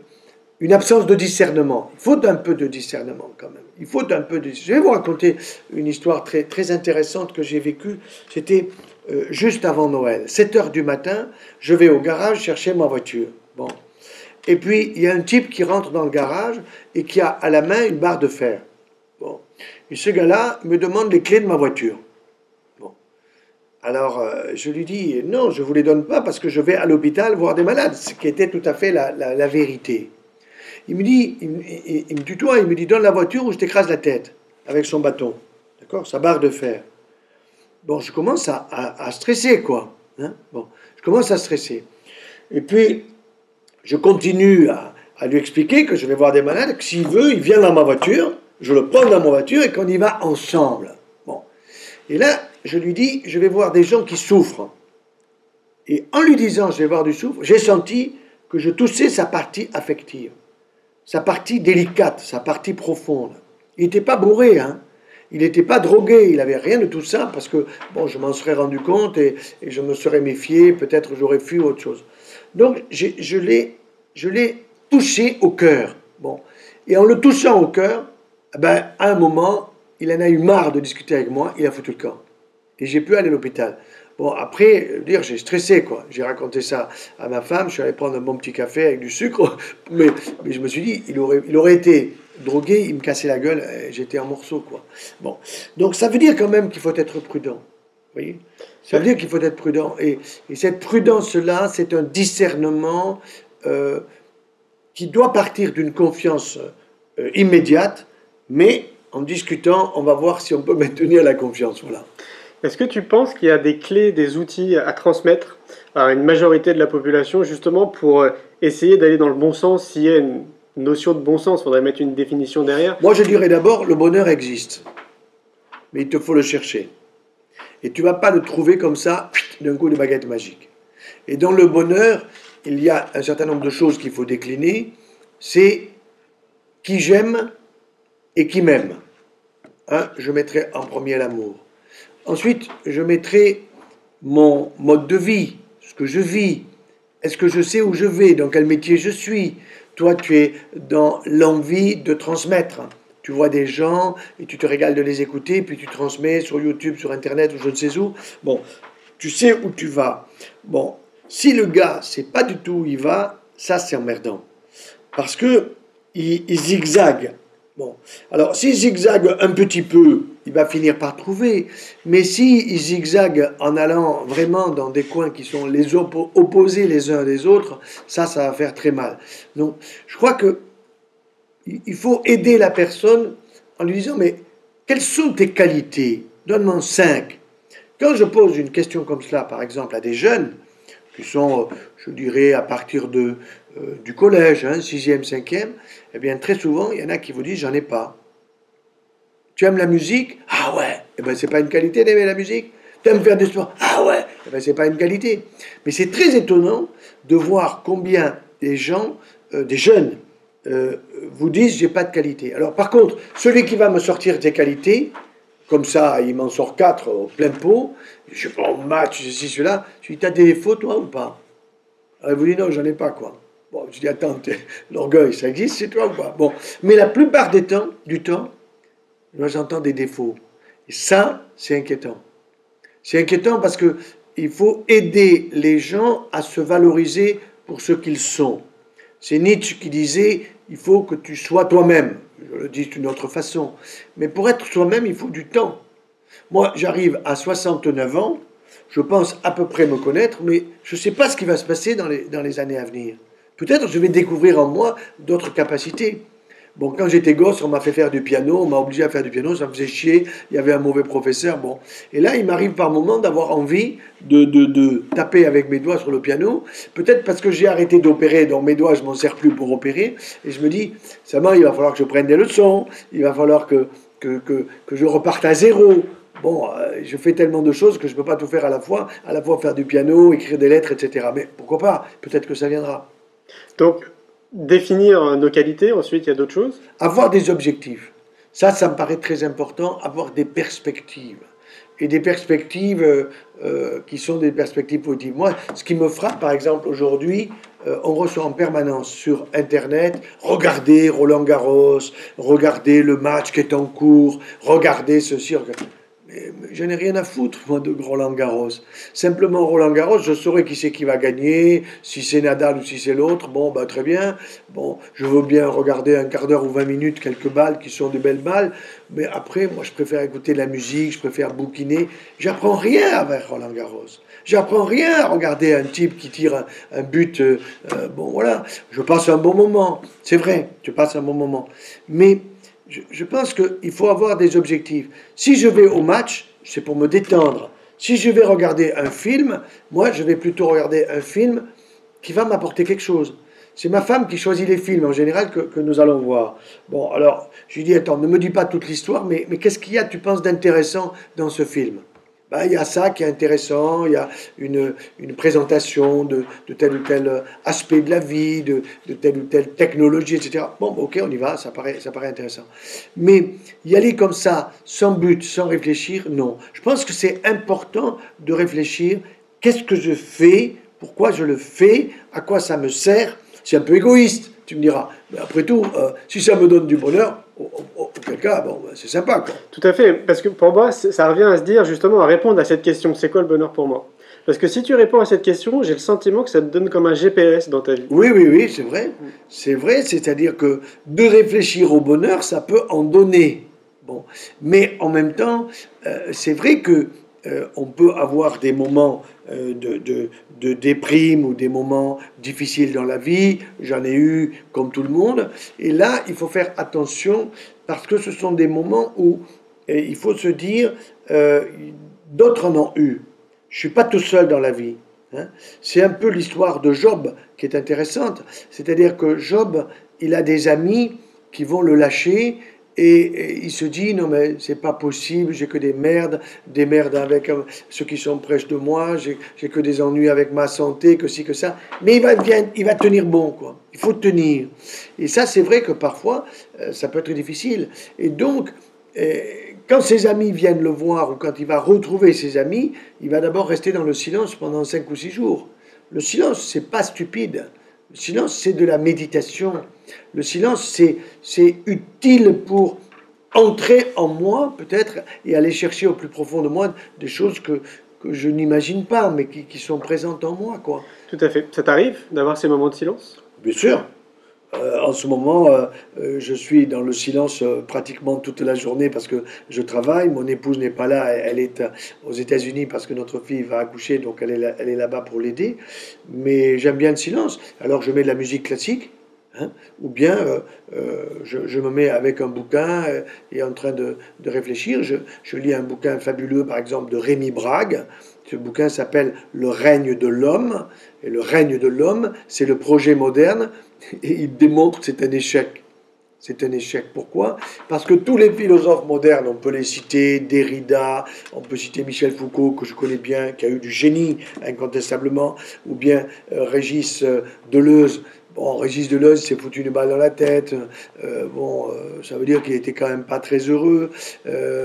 S2: une absence de discernement. Il faut un peu de discernement quand même. Il faut un peu de... Je vais vous raconter une histoire très, très intéressante que j'ai vécue. C'était euh, juste avant Noël. 7 heures du matin, je vais au garage chercher ma voiture. Bon. Et puis, il y a un type qui rentre dans le garage et qui a à la main une barre de fer. Bon. Et ce gars-là me demande les clés de ma voiture. Alors, euh, je lui dis, non, je ne vous les donne pas parce que je vais à l'hôpital voir des malades, ce qui était tout à fait la, vérité. Il me dit, il, me tutoie, il me dit, donne la voiture ou je t'écrase la tête avec son bâton, d'accord, sa barre de fer. Bon, je commence à, stresser, quoi. Hein? Bon, je commence à stresser. Et puis, je continue à, à lui expliquer que je vais voir des malades, que s'il veut, il vient dans ma voiture, je le prends dans ma voiture et qu'on y va ensemble. Bon. Et là, je lui dis, je vais voir des gens qui souffrent. Et en lui disant, je vais voir du souffre, j'ai senti que je toussais sa partie affective, sa partie délicate, sa partie profonde. Il n'était pas bourré, hein. Il n'était pas drogué, il n'avait rien de tout ça, parce que, bon, je m'en serais rendu compte et, je me serais méfié, peut-être j'aurais fui autre chose. Donc, je l'ai, je l'ai touché au cœur. Bon. Et en le touchant au cœur, eh ben, à un moment, il en a eu marre de discuter avec moi, il a foutu le camp. Et j'ai pu aller à l'hôpital. Bon, après, dire, j'ai stressé, quoi. J'ai raconté ça à ma femme, je suis allé prendre un bon petit café avec du sucre, mais, je me suis dit, il aurait, il aurait été drogué, il me cassait la gueule, j'étais en morceaux, quoi. Bon, donc ça veut dire quand même qu'il faut être prudent. Vous voyez? Ça veut dire qu'il faut être prudent. Et, et cette prudence-là, c'est un discernement euh, qui doit partir d'une confiance euh, immédiate, mais en discutant, on va voir si on peut maintenir la confiance. Voilà.
S1: Est-ce que tu penses qu'il y a des clés, des outils à transmettre à une majorité de la population justement pour euh, essayer d'aller dans le bon sens S'il y a une notion de bon sens, il faudrait mettre une définition derrière.
S2: Moi, je dirais d'abord, le bonheur existe, mais il te faut le chercher. Et tu vas pas le trouver comme ça, d'un coup de baguette magique. Et dans le bonheur, il y a un certain nombre de choses qu'il faut décliner. C'est qui j'aime et qui m'aime. Hein, je mettrai en premier l'amour. Ensuite, je mettrai mon mode de vie, ce que je vis. Est-ce que je sais où je vais, dans quel métier je suis? Toi, tu es dans l'envie de transmettre. Tu vois des gens et tu te régales de les écouter, puis tu transmets sur YouTube, sur Internet ou je ne sais où. Bon, tu sais où tu vas. Bon, si le gars sait pas du tout où il va, ça c'est emmerdant. Parce que il, il zigzague Bon, alors s'il zigzague un petit peu, il va finir par trouver. Mais s'il zigzague en allant vraiment dans des coins qui sont les opposés les uns des autres, ça, ça va faire très mal. Donc, je crois que il faut aider la personne en lui disant mais quelles sont tes qualités? Donne-moi cinq. Quand je pose une question comme cela, par exemple, à des jeunes qui sont, je dirais, à partir de euh, du collège, hein, 6e, 5e, eh bien très souvent, il y en a qui vous disent j'en ai pas. Tu aimes la musique? Ah ouais Eh bien c'est pas une qualité d'aimer la musique. Tu aimes faire du sport? Ah ouais Eh bien c'est pas une qualité. Mais c'est très étonnant de voir combien des gens, euh, des jeunes, euh, vous disent j'ai pas de qualité. Alors par contre, celui qui va me sortir des qualités, comme ça, il m'en sort quatre au plein pot, je pas, en match, ceci, cela, tu dis, t'as des défauts toi ou pas? Alors, vous dit non, j'en ai pas quoi. Bon, je dis, attends, l'orgueil, ça existe c'est toi ou pas? Bon, mais la plupart des temps, du temps, moi j'entends des défauts. Et ça, c'est inquiétant. C'est inquiétant parce que il faut aider les gens à se valoriser pour ce qu'ils sont. C'est Nietzsche qui disait, il faut que tu sois toi-même. Je le dis d'une autre façon. Mais pour être soi-même, il faut du temps. Moi, j'arrive à 69 ans, je pense à peu près me connaître, mais je ne sais pas ce qui va se passer dans les, dans les années à venir. Peut-être je vais découvrir en moi d'autres capacités. Bon, quand j'étais gosse, on m'a fait faire du piano, on m'a obligé à faire du piano, ça me faisait chier, il y avait un mauvais professeur, bon. Et là, il m'arrive par moments d'avoir envie de, de, de, taper avec mes doigts sur le piano, peut-être parce que j'ai arrêté d'opérer, donc mes doigts, je m'en sers plus pour opérer, et je me dis, ça il va falloir que je prenne des leçons, il va falloir que, que, que, que je reparte à zéro. Bon, euh, je fais tellement de choses que je ne peux pas tout faire à la fois, à la fois faire du piano, écrire des lettres, etc. Mais pourquoi pas? Peut-être que ça viendra.
S1: Donc, définir nos qualités, ensuite, il y a d'autres choses
S2: Avoir des objectifs. Ça, ça me paraît très important, avoir des perspectives. Et des perspectives euh, euh, qui sont des perspectives positives. Moi, ce qui me frappe, par exemple, aujourd'hui, euh, on reçoit en permanence sur Internet, regardez Roland Garros, regardez le match qui est en cours, regardez ceci, regardez je n'ai rien à foutre, moi, de Roland Garros. Simplement, Roland Garros, je saurais qui c'est qui va gagner, si c'est Nadal ou si c'est l'autre. Bon, bah, très bien. Bon, je veux bien regarder un quart d'heure ou 20 minutes quelques balles qui sont des belles balles. Mais après, moi, je préfère écouter la musique, je préfère bouquiner. J'apprends rien avec Roland Garros. J'apprends rien à regarder un type qui tire un, but. Euh, euh, bon, voilà. Je passe un bon moment. C'est vrai, je passe un bon moment. Mais je, pense qu'il faut avoir des objectifs. Si je vais au match, c'est pour me détendre. Si je vais regarder un film, moi, je vais plutôt regarder un film qui va m'apporter quelque chose. C'est ma femme qui choisit les films en général que, nous allons voir. Bon, alors, je lui dis, attends, ne me dis pas toute l'histoire, mais, mais qu'est-ce qu'il y a, tu penses, d'intéressant dans ce film? Bah, y a ça qui est intéressant, il y a une, une présentation de, tel ou tel aspect de la vie, de, de, telle ou telle technologie, etc. Bon, bah, ok, on y va, ça paraît, ça paraît intéressant. Mais y aller comme ça, sans but, sans réfléchir, non. Je pense que c'est important de réfléchir, qu'est-ce que je fais Pourquoi je le fais À quoi ça me sert C'est un peu égoïste, tu me diras. Après tout, euh, si ça me donne du bonheur, auquel cas, bon, ben, c'est sympa. Quoi.
S1: Tout à fait, parce que pour moi, ça revient à se dire justement, à répondre à cette question, c'est quoi le bonheur pour moi? Parce que si tu réponds à cette question, j'ai le sentiment que ça te donne comme un GPS dans ta vie.
S2: Oui, oui, oui, c'est vrai. C'est vrai, c'est-à-dire que de réfléchir au bonheur, ça peut en donner. Bon. Mais en même temps, euh, c'est vrai que euh, on peut avoir des moments euh, de, de, de, déprime ou des moments difficiles dans la vie. J'en ai eu comme tout le monde. Et là, il faut faire attention parce que ce sont des moments où il faut se dire, d'autres en ont eu. Je suis pas tout seul dans la vie. Hein. C'est un peu l'histoire de Job qui est intéressante. C'est-à-dire que Job, il a des amis qui vont le lâcher et, il se dit non mais c'est pas possible, j'ai que des merdes, des merdes avec euh, ceux qui sont proches de moi, j'ai que des ennuis avec ma santé, que ci que ça. Mais il va il va tenir bon quoi. Il faut tenir. Et ça c'est vrai que parfois euh, ça peut être difficile. Et donc euh, quand ses amis viennent le voir ou quand il va retrouver ses amis, il va d'abord rester dans le silence pendant cinq ou six jours. Le silence, c'est pas stupide. Le silence, c'est de la méditation. Le silence, c'est utile pour entrer en moi, peut-être, et aller chercher au plus profond de moi des choses que, que je n'imagine pas, mais qui, qui, sont présentes en moi. Quoi.
S1: Tout à fait. Ça t'arrive d'avoir ces moments de silence?
S2: Bien sûr. Euh, en ce moment, euh, euh, je suis dans le silence pratiquement toute la journée parce que je travaille. Mon épouse n'est pas là, elle est aux États-Unis parce que notre fille va accoucher, donc elle est, là-bas pour l'aider. Mais j'aime bien le silence. Alors je mets de la musique classique. Hein, ou bien je, me mets avec un bouquin et en train de, réfléchir. Je, je, lis un bouquin fabuleux, par exemple, de Rémi Brague. Ce bouquin s'appelle Le règne de l'homme. Et le règne de l'homme, c'est le projet moderne et il démontre que c'est un échec. C'est un échec. Pourquoi? Parce que tous les philosophes modernes, on peut les citer, Derrida, on peut citer Michel Foucault, que je connais bien, qui a eu du génie incontestablement, ou bien euh, Régis euh, Deleuze. Bon, Régis Deleuze s'est foutu une balle dans la tête. Euh, bon, ça veut dire qu'il était quand même pas très heureux.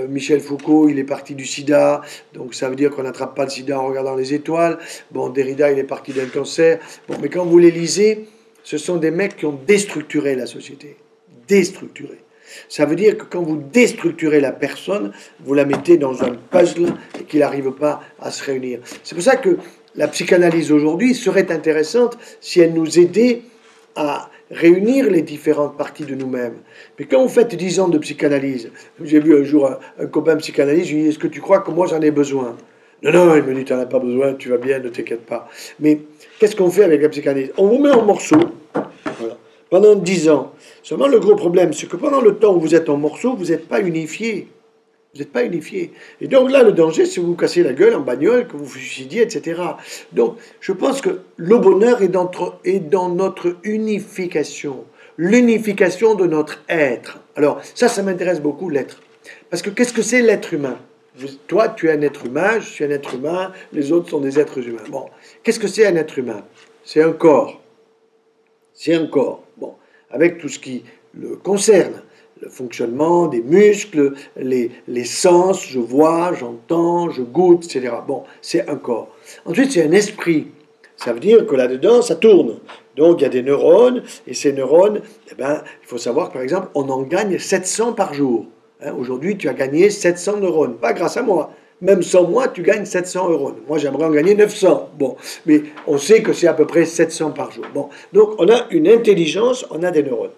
S2: Michel Foucault, il est parti du sida, donc ça veut dire qu'on n'attrape pas le sida en regardant les étoiles. Bon, Derrida, il est parti d'un cancer. Bon, mais quand vous les lisez, ce sont des mecs qui ont déstructuré la société. Déstructuré. Ça veut dire que quand vous déstructurez la personne, vous la mettez dans un puzzle et qu'il n'arrive pas à se réunir. C'est pour ça que la psychanalyse aujourd'hui serait intéressante si elle nous aidait à réunir les différentes parties de nous-mêmes. Mais quand vous faites 10 ans de psychanalyse, j'ai vu un jour un, copain psychanalyste, je lui ai dit, est-ce que tu crois que moi j'en ai besoin? Non, non, il me dit, tu n'en as pas besoin, tu vas bien, ne t'inquiète pas. Mais Qu'est-ce qu'on fait avec la psychanalyse? On vous met en morceaux pendant 10 ans. Seulement, le gros problème, c'est que pendant le temps où vous êtes en morceaux, vous n'êtes pas unifié. Vous n'êtes pas unifié. Et donc là, le danger, c'est que vous vous cassez la gueule en bagnole, que vous vous suicidiez, etc. Donc, je pense que le bonheur est dans, notre unification. L'unification de notre être. Alors, ça, ça m'intéresse beaucoup, l'être. Parce que qu'est-ce que c'est l'être humain? Toi, tu es un être humain, je suis un être humain, les autres sont des êtres humains. Bon, qu'est-ce que c'est un être humain? C'est un corps. C'est un corps. Bon, avec tout ce qui le concerne, le fonctionnement des muscles, les, les sens, je vois, j'entends, je goûte, etc. Bon, c'est un corps. Ensuite, c'est un esprit. Ça veut dire que là-dedans, ça tourne. Donc, il y a des neurones, et ces neurones, eh ben, il faut savoir que, par exemple, on en gagne 700 par jour. Hein, aujourd'hui, tu as gagné 700 neurones. Pas grâce à moi. Même sans moi, tu gagnes 700 euros. Moi, j'aimerais en gagner 900. Bon, mais on sait que c'est à peu près 700 par jour. Bon, donc on a une intelligence, on a des neurones.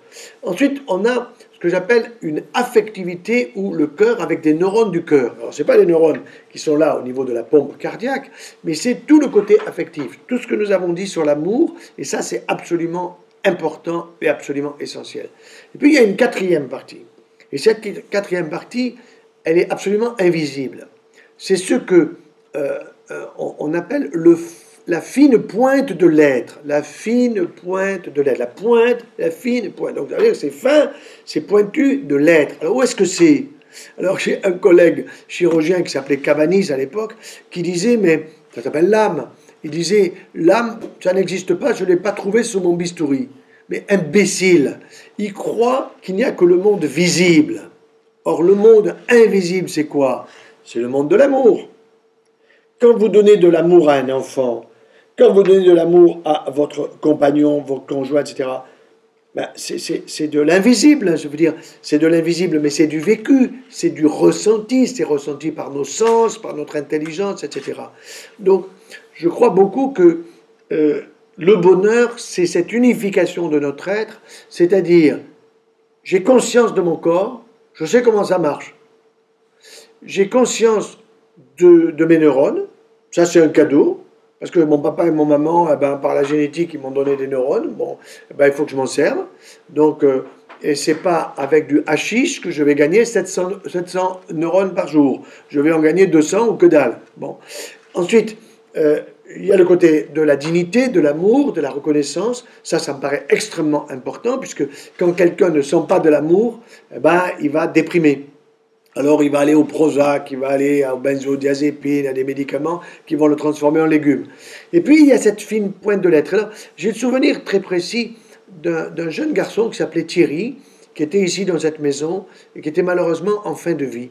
S2: Ensuite, on a que j'appelle une affectivité ou le cœur avec des neurones du cœur. Alors, ce pas les neurones qui sont là au niveau de la pompe cardiaque, mais c'est tout le côté affectif, tout ce que nous avons dit sur l'amour, et ça, c'est absolument important et absolument essentiel. Et puis, il y a une quatrième partie et cette quatrième partie, elle est absolument invisible. C'est ce que euh, euh, on, appelle le, la fine pointe de l'être. La fine pointe de l'être. La pointe, la fine pointe. Donc, c'est fin, c'est pointu de l'être. Alors, où est-ce que c'est? Alors, j'ai un collègue chirurgien qui s'appelait Cabanis à l'époque, qui disait, mais ça s'appelle l'âme. Il disait, l'âme, ça n'existe pas, je ne l'ai pas trouvé sur mon bistouri mais imbécile. Il croit qu'il n'y a que le monde visible. Or, le monde invisible, c'est quoi? C'est le monde de l'amour. Quand vous donnez de l'amour à un enfant, quand vous donnez de l'amour à votre compagnon, votre conjoint, etc., ben, c'est de l'invisible, je veux dire, c'est de l'invisible, mais c'est du vécu, c'est du ressenti, c'est ressenti par nos sens, par notre intelligence, etc. Donc, je crois beaucoup que euh, le bonheur, c'est cette unification de notre être, c'est-à-dire, j'ai conscience de mon corps, je sais comment ça marche. J'ai conscience de mes neurones, ça c'est un cadeau, parce que mon papa et mon maman, eh ben, par la génétique, ils m'ont donné des neurones. Bon, eh ben, il faut que je m'en serve. Donc, euh, et c'est pas avec du hashish que je vais gagner 700, 700 neurones par jour. Je vais en gagner 200 ou que dalle. Bon. Ensuite, euh, il y a le côté de la dignité, de l'amour, de la reconnaissance. Ça, ça me paraît extrêmement important, puisque quand quelqu'un ne sent pas de l'amour, eh ben, il va déprimer. Alors il va aller au Prozac, il va aller au benzodiazépine, à des médicaments qui vont le transformer en légumes. Et puis il y a cette fine pointe de l'être. là, j'ai le souvenir très précis d'un jeune garçon qui s'appelait Thierry, qui était ici dans cette maison et qui était malheureusement en fin de vie.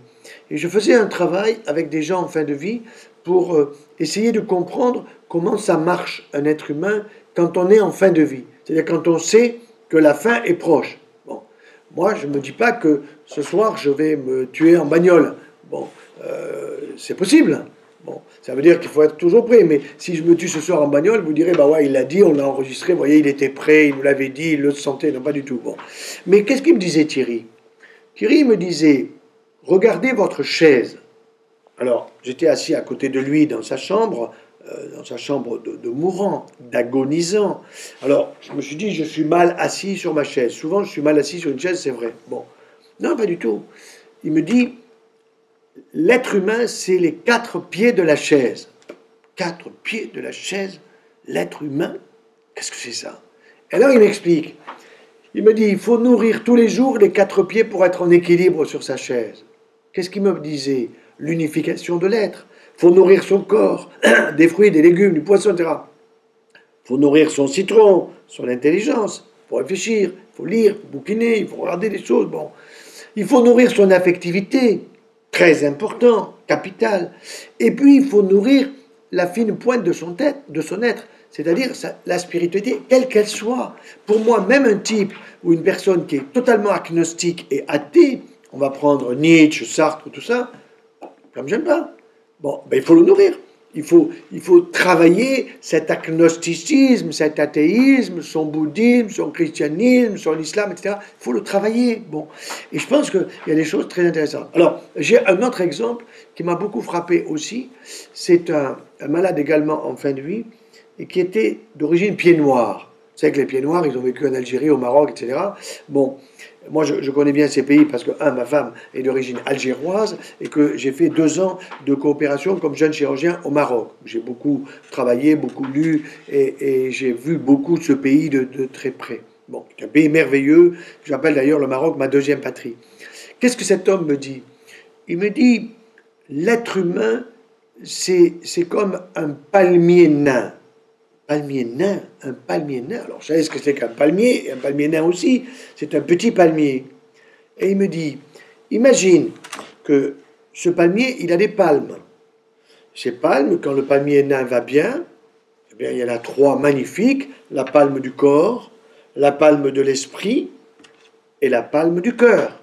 S2: Et je faisais un travail avec des gens en fin de vie pour euh, essayer de comprendre comment ça marche un être humain quand on est en fin de vie. C'est-à-dire quand on sait que la fin est proche. Moi, je ne me dis pas que ce soir, je vais me tuer en bagnole. Bon, euh, c'est possible. Bon, ça veut dire qu'il faut être toujours prêt. Mais si je me tue ce soir en bagnole, vous direz, bah ouais, il l'a dit, on l'a enregistré, vous voyez, il était prêt, il nous l'avait dit, il le sentait. Non, pas du tout. Bon. Mais qu'est-ce qu'il me disait Thierry? Thierry me disait, regardez votre chaise. Alors, j'étais assis à côté de lui dans sa chambre, euh, dans sa chambre de, mourant, d'agonisant. Alors, je me suis dit, je suis mal assis sur ma chaise. Souvent, je suis mal assis sur une chaise, c'est vrai. Bon, non, pas du tout. Il me dit, l'être humain, c'est les quatre pieds de la chaise. Quatre pieds de la chaise, l'être humain, qu'est-ce que c'est ça? Et alors, il m'explique. Il me dit, il faut nourrir tous les jours les quatre pieds pour être en équilibre sur sa chaise. Qu'est-ce qu'il me disait? L'unification de l'être faut nourrir son corps, des fruits, des légumes, du poisson, etc. faut nourrir son citron, son intelligence, il réfléchir, il faut lire, bouquiner, il faut regarder des choses. Bon. Il faut nourrir son affectivité, très important, capital. Et puis, il faut nourrir la fine pointe de son, tête, de son être, c'est-à-dire la spiritualité, quelle qu'elle soit. Pour moi, même un type ou une personne qui est totalement agnostique et athée, on va prendre Nietzsche, Sartre, tout ça, ça ne me gêne pas. Bon, ben, il faut le nourrir. Il faut, il faut travailler cet agnosticisme, cet athéisme, son bouddhisme, son christianisme, son islam, etc. Il faut le travailler. Bon. Et je pense qu'il y a des choses très intéressantes. Alors, j'ai un autre exemple qui m'a beaucoup frappé aussi. C'est un, malade également en fin de vie et qui était d'origine pied noir. Vous savez que les pieds noirs, ils ont vécu en Algérie, au Maroc, etc. Bon, moi, je, connais bien ces pays parce que, un, ma femme est d'origine algéroise et que j'ai fait deux ans de coopération comme jeune chirurgien au Maroc. J'ai beaucoup travaillé, beaucoup lu et, j'ai vu beaucoup de ce pays de, très près. Bon, c'est un pays merveilleux. J'appelle d'ailleurs le Maroc ma deuxième patrie. Qu'est-ce que cet homme me dit? Il me dit l'être humain, c'est comme un palmier nain palmier nain, un palmier nain. Alors, je sais ce que c'est qu'un palmier, un palmier nain aussi, c'est un petit palmier. Et il me dit, imagine que ce palmier, il a des palmes. Ces palmes, quand le palmier nain va bien, eh bien, il y en a trois magnifiques, la palme du corps, la palme de l'esprit et la palme du cœur.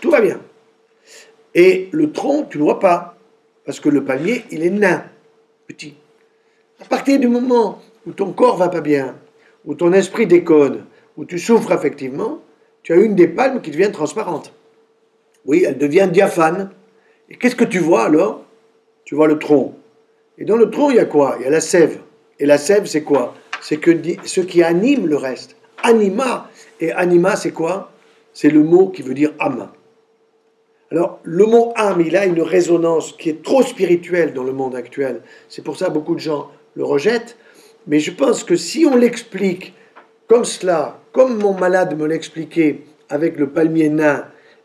S2: Tout va bien. Et le tronc, tu ne vois pas, parce que le palmier, il est nain. À partir du moment où ton corps va pas bien, où ton esprit déconne, où tu souffres effectivement, tu as une des palmes qui devient transparente. Oui, elle devient diaphane. Et qu'est-ce que tu vois alors? Tu vois le tronc. Et dans le tronc, il y a quoi? Il y a la sève. Et la sève, c'est quoi? C'est ce qui anime le reste. Anima. Et anima, c'est quoi? C'est le mot qui veut dire âme. Alors, le mot âme, il a une résonance qui est trop spirituelle dans le monde actuel. C'est pour ça que beaucoup de gens le rejette, mais je pense que si on l'explique comme cela, comme mon malade me l'expliquait avec le palmier nain,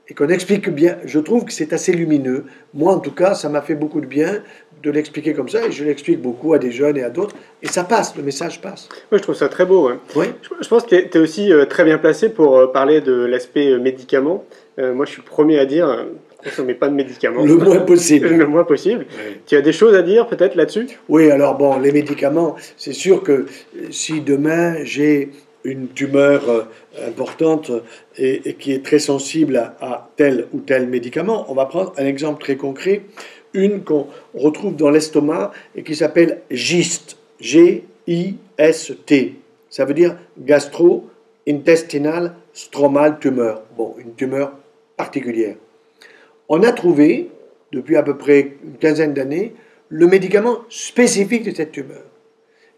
S2: et qu'on explique bien, je trouve que c'est assez lumineux. Moi, en tout cas, ça m'a fait beaucoup de bien de l'expliquer comme ça, et je l'explique beaucoup à des jeunes et à d'autres, et ça passe, le message passe.
S1: Oui, je trouve ça très beau.
S2: Oui.
S1: Je, pense que tu es, aussi euh, très bien placé pour euh, parler de l'aspect euh, médicament. moi, je suis le premier à dire, ne consommez pas de médicaments.
S2: Le moins possible.
S1: le moins possible. Tu as des choses à dire peut-être là-dessus?
S2: Oui, alors bon, les médicaments, c'est sûr que si demain j'ai une tumeur importante et, qui est très sensible à, à, tel ou tel médicament, on va prendre un exemple très concret une qu'on retrouve dans l'estomac et qui s'appelle GIST. G-I-S-T. Ça veut dire gastro-intestinal stromal tumeur. Bon, une tumeur particulière. On a trouvé, depuis à peu près une quinzaine d'années, le médicament spécifique de cette tumeur.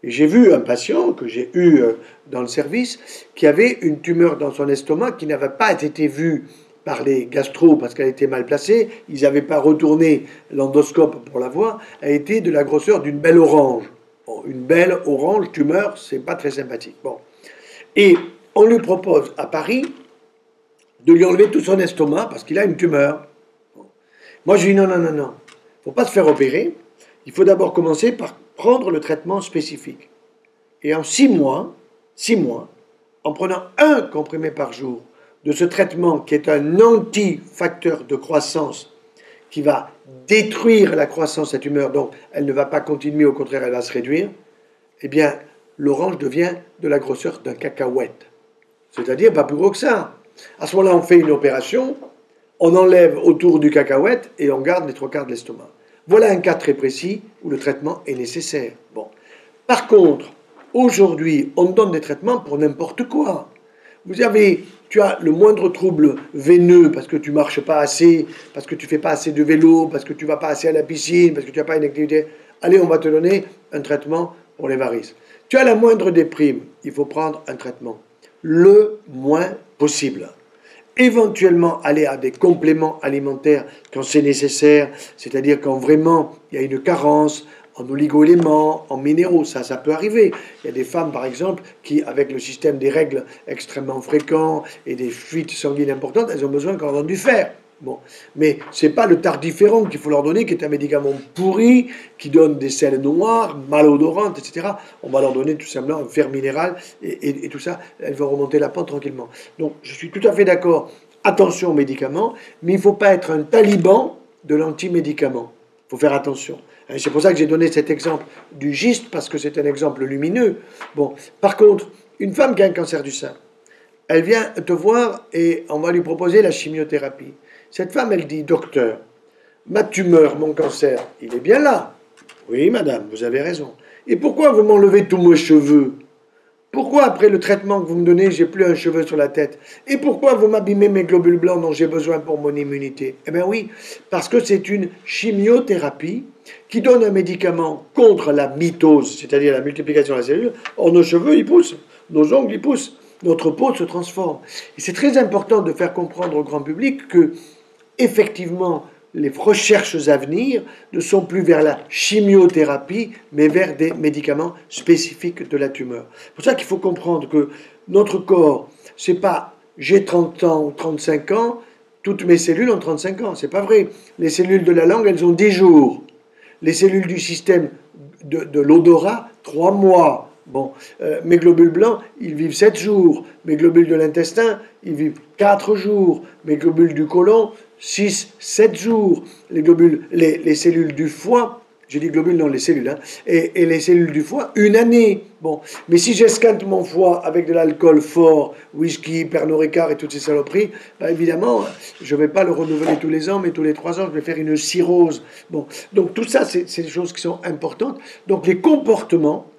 S2: J'ai vu un patient que j'ai eu euh, dans le service qui avait une tumeur dans son estomac qui n'avait pas été vue par les gastro parce qu'elle était mal placée, ils n'avaient pas retourné l'endoscope pour la voir, elle était de la grosseur d'une belle orange. une belle orange tumeur, c'est pas très sympathique. Bon. Et on lui propose à Paris de lui enlever tout son estomac parce qu'il a une tumeur. Moi je dis non, non, non, non. Il ne faut pas se faire opérer. Il faut d'abord commencer par prendre le traitement spécifique. Et en six mois, six mois, en prenant un comprimé par jour, de ce traitement qui est un anti-facteur de croissance qui va détruire la croissance cette tumeur, donc elle ne va pas continuer, au contraire, elle va se réduire, eh bien, l'orange devient de la grosseur d'un cacahuète. C'est-à-dire pas plus gros que ça. À ce moment-là, on fait une opération, on enlève autour du cacahuète et on garde les trois quarts de l'estomac. Voilà un cas très précis où le traitement est nécessaire. Bon. Par contre, aujourd'hui, on donne des traitements pour n'importe quoi. Vous avez tu as le moindre trouble veineux parce que tu marches pas assez, parce que tu fais pas assez de vélo, parce que tu vas pas assez à la piscine, parce que tu n'as pas une activité, allez, on va te donner un traitement pour les varices. Tu as la moindre déprime, il faut prendre un traitement le moins possible. Éventuellement aller à des compléments alimentaires quand c'est nécessaire, c'est-à-dire quand vraiment il y a une carence, en oligo-éléments, en minéraux, ça, ça peut arriver. Il y a des femmes, par exemple, qui, avec le système des règles extrêmement fréquents et des fuites sanguines importantes, elles ont besoin leur donne du fer. Bon. Mais ce n'est pas le tardiféron qu'il faut leur donner, qui est un médicament pourri, qui donne des sels noirs, malodorantes, etc. On va leur donner tout simplement un fer minéral, et, et tout ça, elles vont remonter la pente tranquillement. Donc, je suis tout à fait d'accord. Attention aux médicaments, mais il ne faut pas être un taliban de l'anti-médicament. Il faut faire attention. C'est pour ça que j'ai donné cet exemple du giste, parce que c'est un exemple lumineux. Bon, par contre, une femme qui a un cancer du sein, elle vient te voir et on va lui proposer la chimiothérapie. Cette femme, elle dit, docteur, ma tumeur, mon cancer, il est bien là. Oui, madame, vous avez raison. Et pourquoi vous m'enlevez tous mes cheveux? Pourquoi après le traitement que vous me donnez, j'ai plus un cheveu sur la tête? Et pourquoi vous m'abîmez mes globules blancs dont j'ai besoin pour mon immunité? Eh bien oui, parce que c'est une chimiothérapie qui donne un médicament contre la mitose, c'est-à-dire la multiplication de la cellule. Or nos cheveux, ils poussent, nos ongles, ils poussent, notre peau se transforme. Et c'est très important de faire comprendre au grand public que, effectivement, les recherches à venir ne sont plus vers la chimiothérapie, mais vers des médicaments spécifiques de la tumeur. C'est pour ça qu'il faut comprendre que notre corps, c'est pas j'ai 30 ans ou 35 ans, toutes mes cellules ont 35 ans. C'est pas vrai. Les cellules de la langue, elles ont 10 jours. Les cellules du système de, l'odorat, 3 mois. Bon, euh, mes globules blancs, ils vivent 7 jours. Mes globules de l'intestin, ils vivent 4 jours. Mes globules du côlon, 6, 7 jours. Les globules, les, cellules du foie, j'ai dit globules, non, les cellules, hein, et, les cellules du foie, une année. Bon, mais si j'escante mon foie avec de l'alcool fort, whisky, Pernod Ricard et toutes ces saloperies, bah, évidemment, je ne vais pas le renouveler tous les ans, mais tous les 3 ans, je vais faire une cirrhose. Bon, donc tout ça, c'est des choses qui sont importantes. Donc les comportements,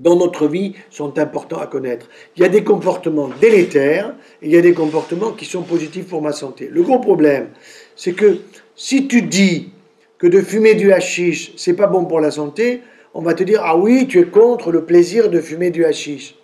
S2: dans notre vie sont importants à connaître. Il y a des comportements délétères et il y a des comportements qui sont positifs pour ma santé. Le gros problème, c'est que si tu dis que de fumer du hashish, c'est pas bon pour la santé, on va te dire ah oui, tu es contre le plaisir de fumer du hashish.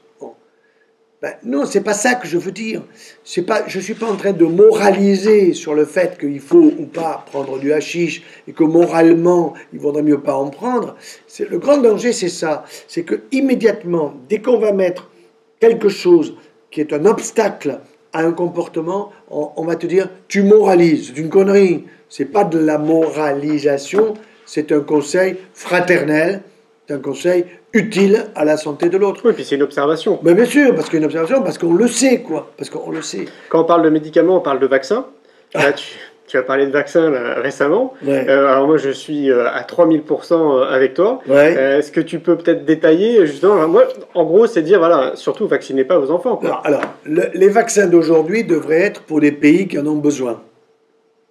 S2: Ben, non, c'est pas ça que je veux dire. C'est pas, je suis pas en train de moraliser sur le fait qu'il faut ou pas prendre du hashish et que moralement il vaudrait mieux pas en prendre. C'est le grand danger, c'est ça, c'est que immédiatement, dès qu'on va mettre quelque chose qui est un obstacle à un comportement, on, va te dire tu moralises, c'est une connerie. C'est pas de la moralisation, c'est un conseil fraternel, c'est un conseil utile à la santé de l'autre.
S1: Oui, puis c'est une observation.
S2: Mais bien sûr, parce qu'une observation, parce qu'on le sait, quoi. Parce qu'on le sait.
S1: Quand on parle de médicaments, on parle de vaccins.
S2: Ah.
S1: Là, tu, tu as parlé de vaccins là, récemment.
S2: Ouais.
S1: Euh, alors moi, je suis euh, à 3000% avec toi.
S2: Ouais.
S1: Euh, Est-ce que tu peux peut-être détailler justement Moi, en gros, c'est dire voilà, surtout vaccinez pas vos enfants. Quoi.
S2: Alors, alors, le- les vaccins d'aujourd'hui devraient être pour les pays qui en ont besoin.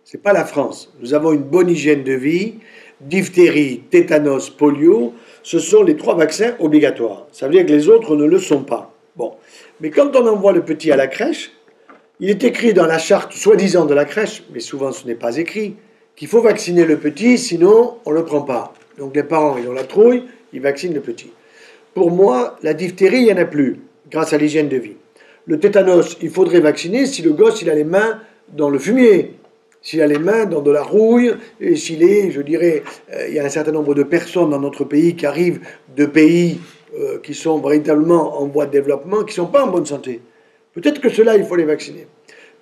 S2: C'est pas la France. Nous avons une bonne hygiène de vie. Diphtérie, tétanos, polio, ce sont les trois vaccins obligatoires. Ça veut dire que les autres ne le sont pas. Bon. Mais quand on envoie le petit à la crèche, il est écrit dans la charte soi-disant de la crèche, mais souvent ce n'est pas écrit, qu'il faut vacciner le petit, sinon on ne le prend pas. Donc les parents, ils ont la trouille, ils vaccinent le petit. Pour moi, la diphtérie, il n'y en a plus, grâce à l'hygiène de vie. Le tétanos, il faudrait vacciner si le gosse, il a les mains dans le fumier, s'il a les mains dans de la rouille, et s'il est, je dirais, euh, il y a un certain nombre de personnes dans notre pays qui arrivent de pays euh, qui sont véritablement en voie de développement, qui ne sont pas en bonne santé. Peut-être que cela, il faut les vacciner.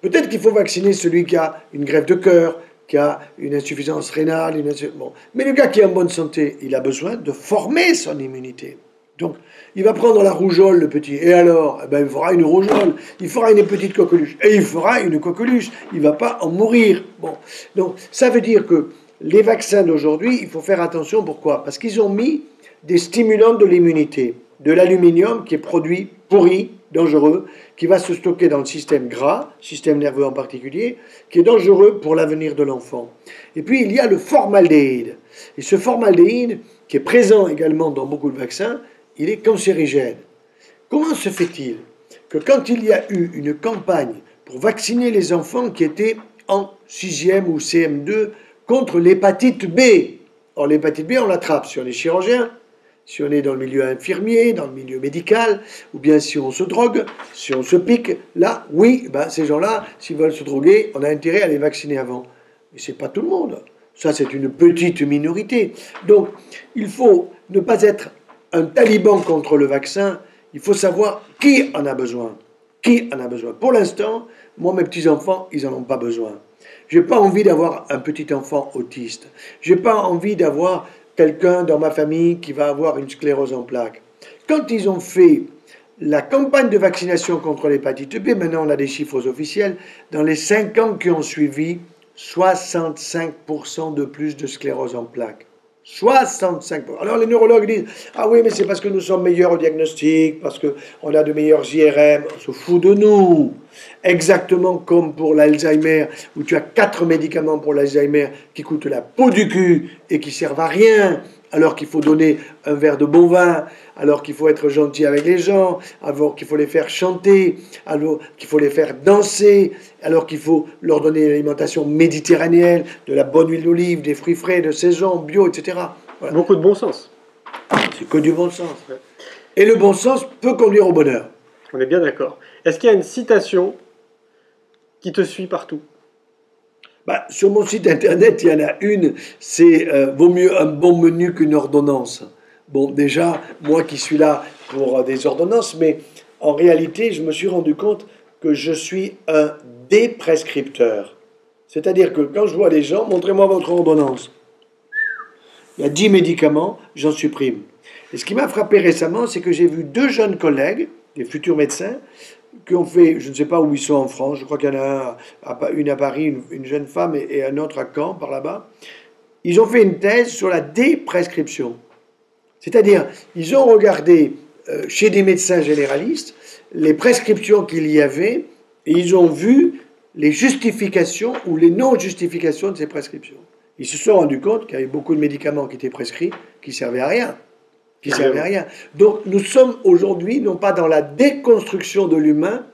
S2: Peut-être qu'il faut vacciner celui qui a une grève de cœur, qui a une insuffisance rénale. Bon. Mais le gars qui est en bonne santé, il a besoin de former son immunité. Donc, il va prendre la rougeole, le petit. Et alors Eh ben, Il fera une rougeole, il fera une petite coqueluche. Et il fera une coqueluche. Il ne va pas en mourir. Bon. Donc, ça veut dire que les vaccins d'aujourd'hui, il faut faire attention. Pourquoi? Parce qu'ils ont mis des stimulants de l'immunité. De l'aluminium qui est produit pourri, dangereux, qui va se stocker dans le système gras, système nerveux en particulier, qui est dangereux pour l'avenir de l'enfant. Et puis il y a le formaldéhyde. Et ce formaldéhyde, qui est présent également dans beaucoup de vaccins, il est cancérigène. Comment se fait-il que quand il y a eu une campagne pour vacciner les enfants qui étaient en 6e ou CM2 contre l'hépatite B, or l'hépatite B on l'attrape si on est chirurgien, si on est dans le milieu infirmier, dans le milieu médical, ou bien si on se drogue, si on se pique, là, oui, ben, ces gens-là, s'ils veulent se droguer, on a intérêt à les vacciner avant. Mais c'est pas tout le monde. Ça, c'est une petite minorité. Donc, il faut ne pas être un taliban contre le vaccin. Il faut savoir qui en a besoin. Qui en a besoin? Pour l'instant, moi, mes petits-enfants, ils n'en ont pas besoin. J'ai pas envie d'avoir un petit enfant autiste. J'ai pas envie d'avoir quelqu'un dans ma famille qui va avoir une sclérose en plaques. Quand ils ont fait la campagne de vaccination contre l'hépatite B, maintenant on a des chiffres officiels, dans les 5 ans qui ont suivi, 65% de plus de sclérose en plaques. 65%. Alors les neurologues disent Ah oui, mais c'est parce que nous sommes meilleurs au diagnostic, parce qu'on a de meilleurs IRM. On se fout de nous. Exactement comme pour l'Alzheimer, où tu as quatre médicaments pour l'Alzheimer qui coûtent la peau du cul et qui servent à rien, alors qu'il faut donner un verre de bon vin, alors qu'il faut être gentil avec les gens, alors qu'il faut les faire chanter, alors qu'il faut les faire danser, alors qu'il faut leur donner une alimentation méditerranéenne, de la bonne huile d'olive, des fruits frais, de saison, bio, etc. Voilà.
S1: Beaucoup de bon sens.
S2: C'est que du bon sens. Et le bon sens peut conduire au bonheur.
S1: On est bien d'accord. Est-ce qu'il y a une citation qui te suit partout?
S2: Bah, sur mon site internet, il y en a une, c'est euh, Vaut mieux un bon menu qu'une ordonnance. Bon, déjà, moi qui suis là pour euh, des ordonnances, mais en réalité, je me suis rendu compte que je suis un déprescripteur. C'est-à-dire que quand je vois les gens, montrez-moi votre ordonnance. Il y a 10 médicaments, j'en supprime. Et ce qui m'a frappé récemment, c'est que j'ai vu deux jeunes collègues, des futurs médecins, qui ont fait, je ne sais pas où ils sont en France, je crois qu'il y en a une à Paris, une, une jeune femme, et, et un autre à Caen, par là-bas. Ils ont fait une thèse sur la déprescription. C'est-à-dire, ils ont regardé euh, chez des médecins généralistes les prescriptions qu'il y avait, et ils ont vu les justifications ou les non-justifications de ces prescriptions. Ils se sont rendus compte qu'il y avait beaucoup de médicaments qui étaient prescrits qui servaient à rien. Qui servaient à rien. Donc nous sommes aujourd'hui non pas dans la déconstruction de l'humain,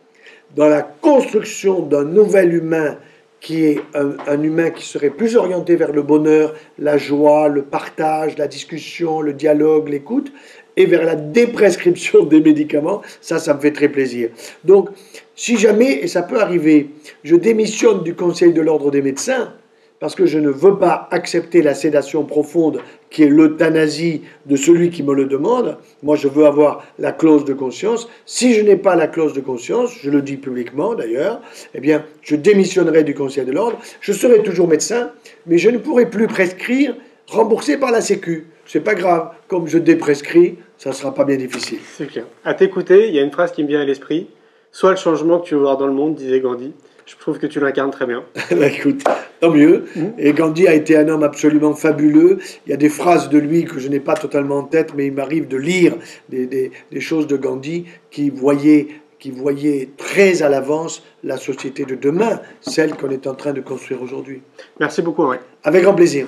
S2: dans la construction d'un nouvel humain qui est un, un humain qui serait plus orienté vers le bonheur, la joie, le partage, la discussion, le dialogue, l'écoute, et vers la déprescription des médicaments. Ça, ça me fait très plaisir. Donc, si jamais, et ça peut arriver, je démissionne du Conseil de l'ordre des médecins, parce que je ne veux pas accepter la sédation profonde qui est l'euthanasie de celui qui me le demande. Moi, je veux avoir la clause de conscience. Si je n'ai pas la clause de conscience, je le dis publiquement d'ailleurs, eh bien, je démissionnerai du Conseil de l'ordre. Je serai toujours médecin, mais je ne pourrai plus prescrire remboursé par la Sécu. C'est pas grave. Comme je déprescris, ça sera pas bien difficile.
S1: C'est clair. À t'écouter, il y a une phrase qui me vient à l'esprit. Soit le changement que tu veux voir dans le monde, disait Gandhi. Je trouve que tu l'incarnes très bien.
S2: Bah, écoute, tant mieux. Mmh. Et Gandhi a été un homme absolument fabuleux. Il y a des phrases de lui que je n'ai pas totalement en tête, mais il m'arrive de lire des, des, des, choses de Gandhi qui voyaient, qui voyaient très à l'avance la société de demain, celle qu'on est en train de construire aujourd'hui.
S1: Merci beaucoup, Henri.
S2: Avec grand plaisir.